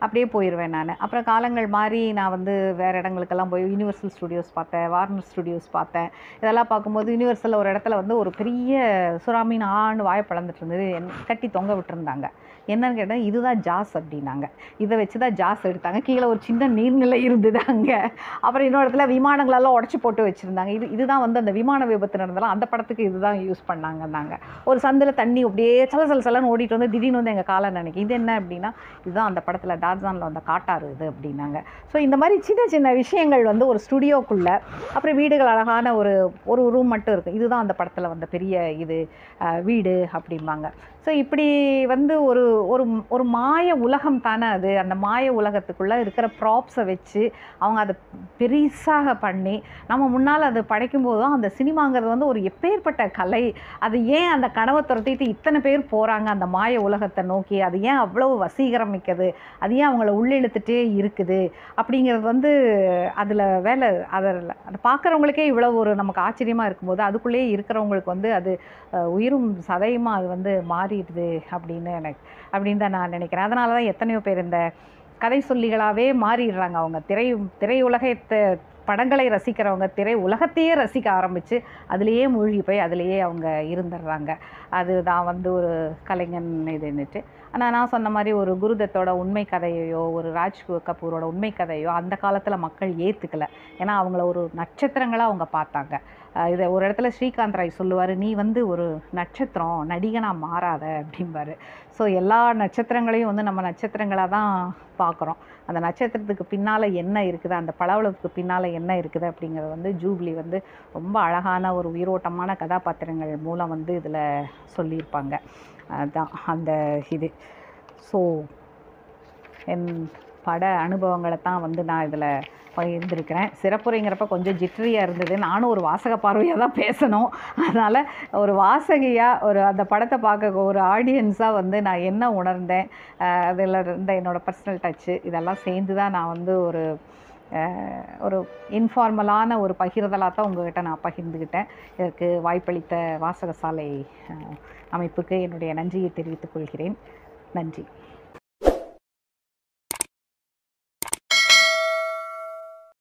S1: அப்படியே போயிடுவேன் நான். அப்புறம் காலங்கள் மாறி நான் வந்து வேறு இடங்களுக்கெல்லாம் போய் யூனிவர்சல் ஸ்டுடியோஸ் பார்த்தேன் வார்னர் ஸ்டுடியோஸ் பார்த்தேன். இதெல்லாம் பார்க்கும்போது யூனிவர்சலில் ஒரு இடத்துல வந்து ஒரு பெரிய சுறாமீன் ஆண்டு வாய் பழந்துட்டு இருந்தது. என் கட்டி தொங்க விட்டுருந்தாங்க. என்னன்னு கேட்டால் இதுதான் ஜாஸ் அப்படின்னாங்க. இதை வச்சு தான் ஜாஸ் எடுத்தாங்க. கீழே ஒரு சின்ன நீர்நிலை இருந்தது அங்கே அப்புறம் இன்னொரு இடத்துல விமானங்களெல்லாம் உடச்சி போட்டு வச்சுருந்தாங்க. இது இதுதான் வந்து அந்த விமான விபத்து நடந்தாலும் அந்த படத்துக்கு இதுதான் யூஸ் பண்ணாங்கன்னாங்க. ஒரு சந்தில் தண்ணி அப்படியே சல சல சலன்னு ஓடிட்டு வந்து திடீர்னு வந்து எங்கள் காலை நினைக்கும் இது என்ன அப்படின்னா இதுதான் அந்த படத்தில் டார்ஜானில் வந்த காட்டாறு இது அப்படின்னாங்க. ஸோ இந்த மாதிரி சின்ன சின்ன விஷயங்கள் வந்து ஒரு ஸ்டுடியோக்குள்ளே அப்புறம் வீடுகள் அழகான ஒரு ஒரு ரூம் மட்டும் இருக்கும் இதுதான் அந்த படத்தில் வந்த பெரிய இது வீடு அப்படிம்பாங்க. ஸோ இப்படி வந்து ஒரு ஒரு ஒரு மாய உலகம் தானே அது. அந்த மாய உலகத்துக்குள்ளே இருக்கிற ப்ராப்ஸை வச்சு அவங்க அதை பெருசாக பண்ணி நம்ம முன்னால் அது படைக்கும்போது தான் அந்த சினிமாங்கிறது வந்து ஒரு எப்பேற்பட்ட கலை. அது ஏன் அந்த கனவை துரத்திட்டு இத்தனை பேர் போகிறாங்க அந்த மாய உலகத்தை நோக்கி? அது ஏன் அவ்வளோ வசீகரம் மிக்கது? அது ஏன் அவங்கள உள்ளிழுத்துட்டே இருக்குது? அப்படிங்கிறது வந்து அதில் வேலை அதில் அதை பார்க்குறவங்களுக்கே இவ்வளோ ஒரு நமக்கு ஆச்சரியமாக இருக்கும்போது அதுக்குள்ளேயே இருக்கிறவங்களுக்கு வந்து அது உயிரும் சதையுமா அது வந்து மாறிடுது அப்படின்னு எனக்கு அப்படின்னு தான் நான் நினைக்கிறேன். அதனால தான் எத்தனையோ பேர் இந்த கதை சொல்லிகளாகவே மாறிடுறாங்க. அவங்க திரை திரையுலகத்தை படங்களை ரசிக்கிறவங்க திரை உலகத்தையே ரசிக்க ஆரம்பித்து அதுலேயே மூழ்கி போய் அதுலேயே அவங்க இருந்துடுறாங்க. அது தான் வந்து ஒரு கலைஞன் இதுன்னுட்டு ஆனால் நான் சொன்ன மாதிரி ஒரு குருதத்தோட உண்மை கதையையோ ஒரு ராஜ் கபூரோட உண்மை கதையோ அந்த காலத்தில் மக்கள் ஏற்றுக்கலை ஏன்னா அவங்கள ஒரு நட்சத்திரங்களாக அவங்க பார்த்தாங்க. இதை ஒரு இடத்துல ஸ்ரீகாந்த் ராய் சொல்லுவார் நீ வந்து ஒரு நட்சத்திரம் நடிகனாக மாறாத அப்படிம்பாரு. ஸோ எல்லா நட்சத்திரங்களையும் வந்து நம்ம நட்சத்திரங்களாக தான் பார்க்குறோம். அந்த நட்சத்திரத்துக்கு பின்னால் என்ன இருக்குது அந்த பளவளவுக்கு பின்னால் என்ன இருக்குது அப்படிங்கிறது வந்து ஜூப்ளி வந்து ரொம்ப அழகான ஒரு உயிரோட்டமான கதாபாத்திரங்கள் மூலம் வந்து இதில் சொல்லியிருப்பாங்க. அதுதான் அந்த இது. ஸோ என் பட அனுபவங்களை தான் வந்து நான் இதில் பகிர்ந்திருக்கிறேன். சிறப்புரைங்கிறப்ப கொஞ்சம் ஜிட்ரியாக இருந்தது. நானும் ஒரு வாசக பார்வையாக தான் பேசணும். அதனால் ஒரு வாசகியாக ஒரு அந்த படத்தை பார்க்க ஒரு ஆடியன்ஸாக வந்து நான் என்ன உணர்ந்தேன் அதில் இருந்த என்னோடய பர்சனல் டச்சு இதெல்லாம் சேர்ந்து தான் நான் வந்து ஒரு ஒரு இன்ஃபார்மலான ஒரு பகிர்தலாக தான் உங்கள்கிட்ட நான் பகிர்ந்துக்கிட்டேன் இதற்கு வாய்ப்பளித்த வாசகசாலை அமைப்புக்கு என்னுடைய நன்றியை தெரிவித்துக் கொள்கிறேன். நன்றி.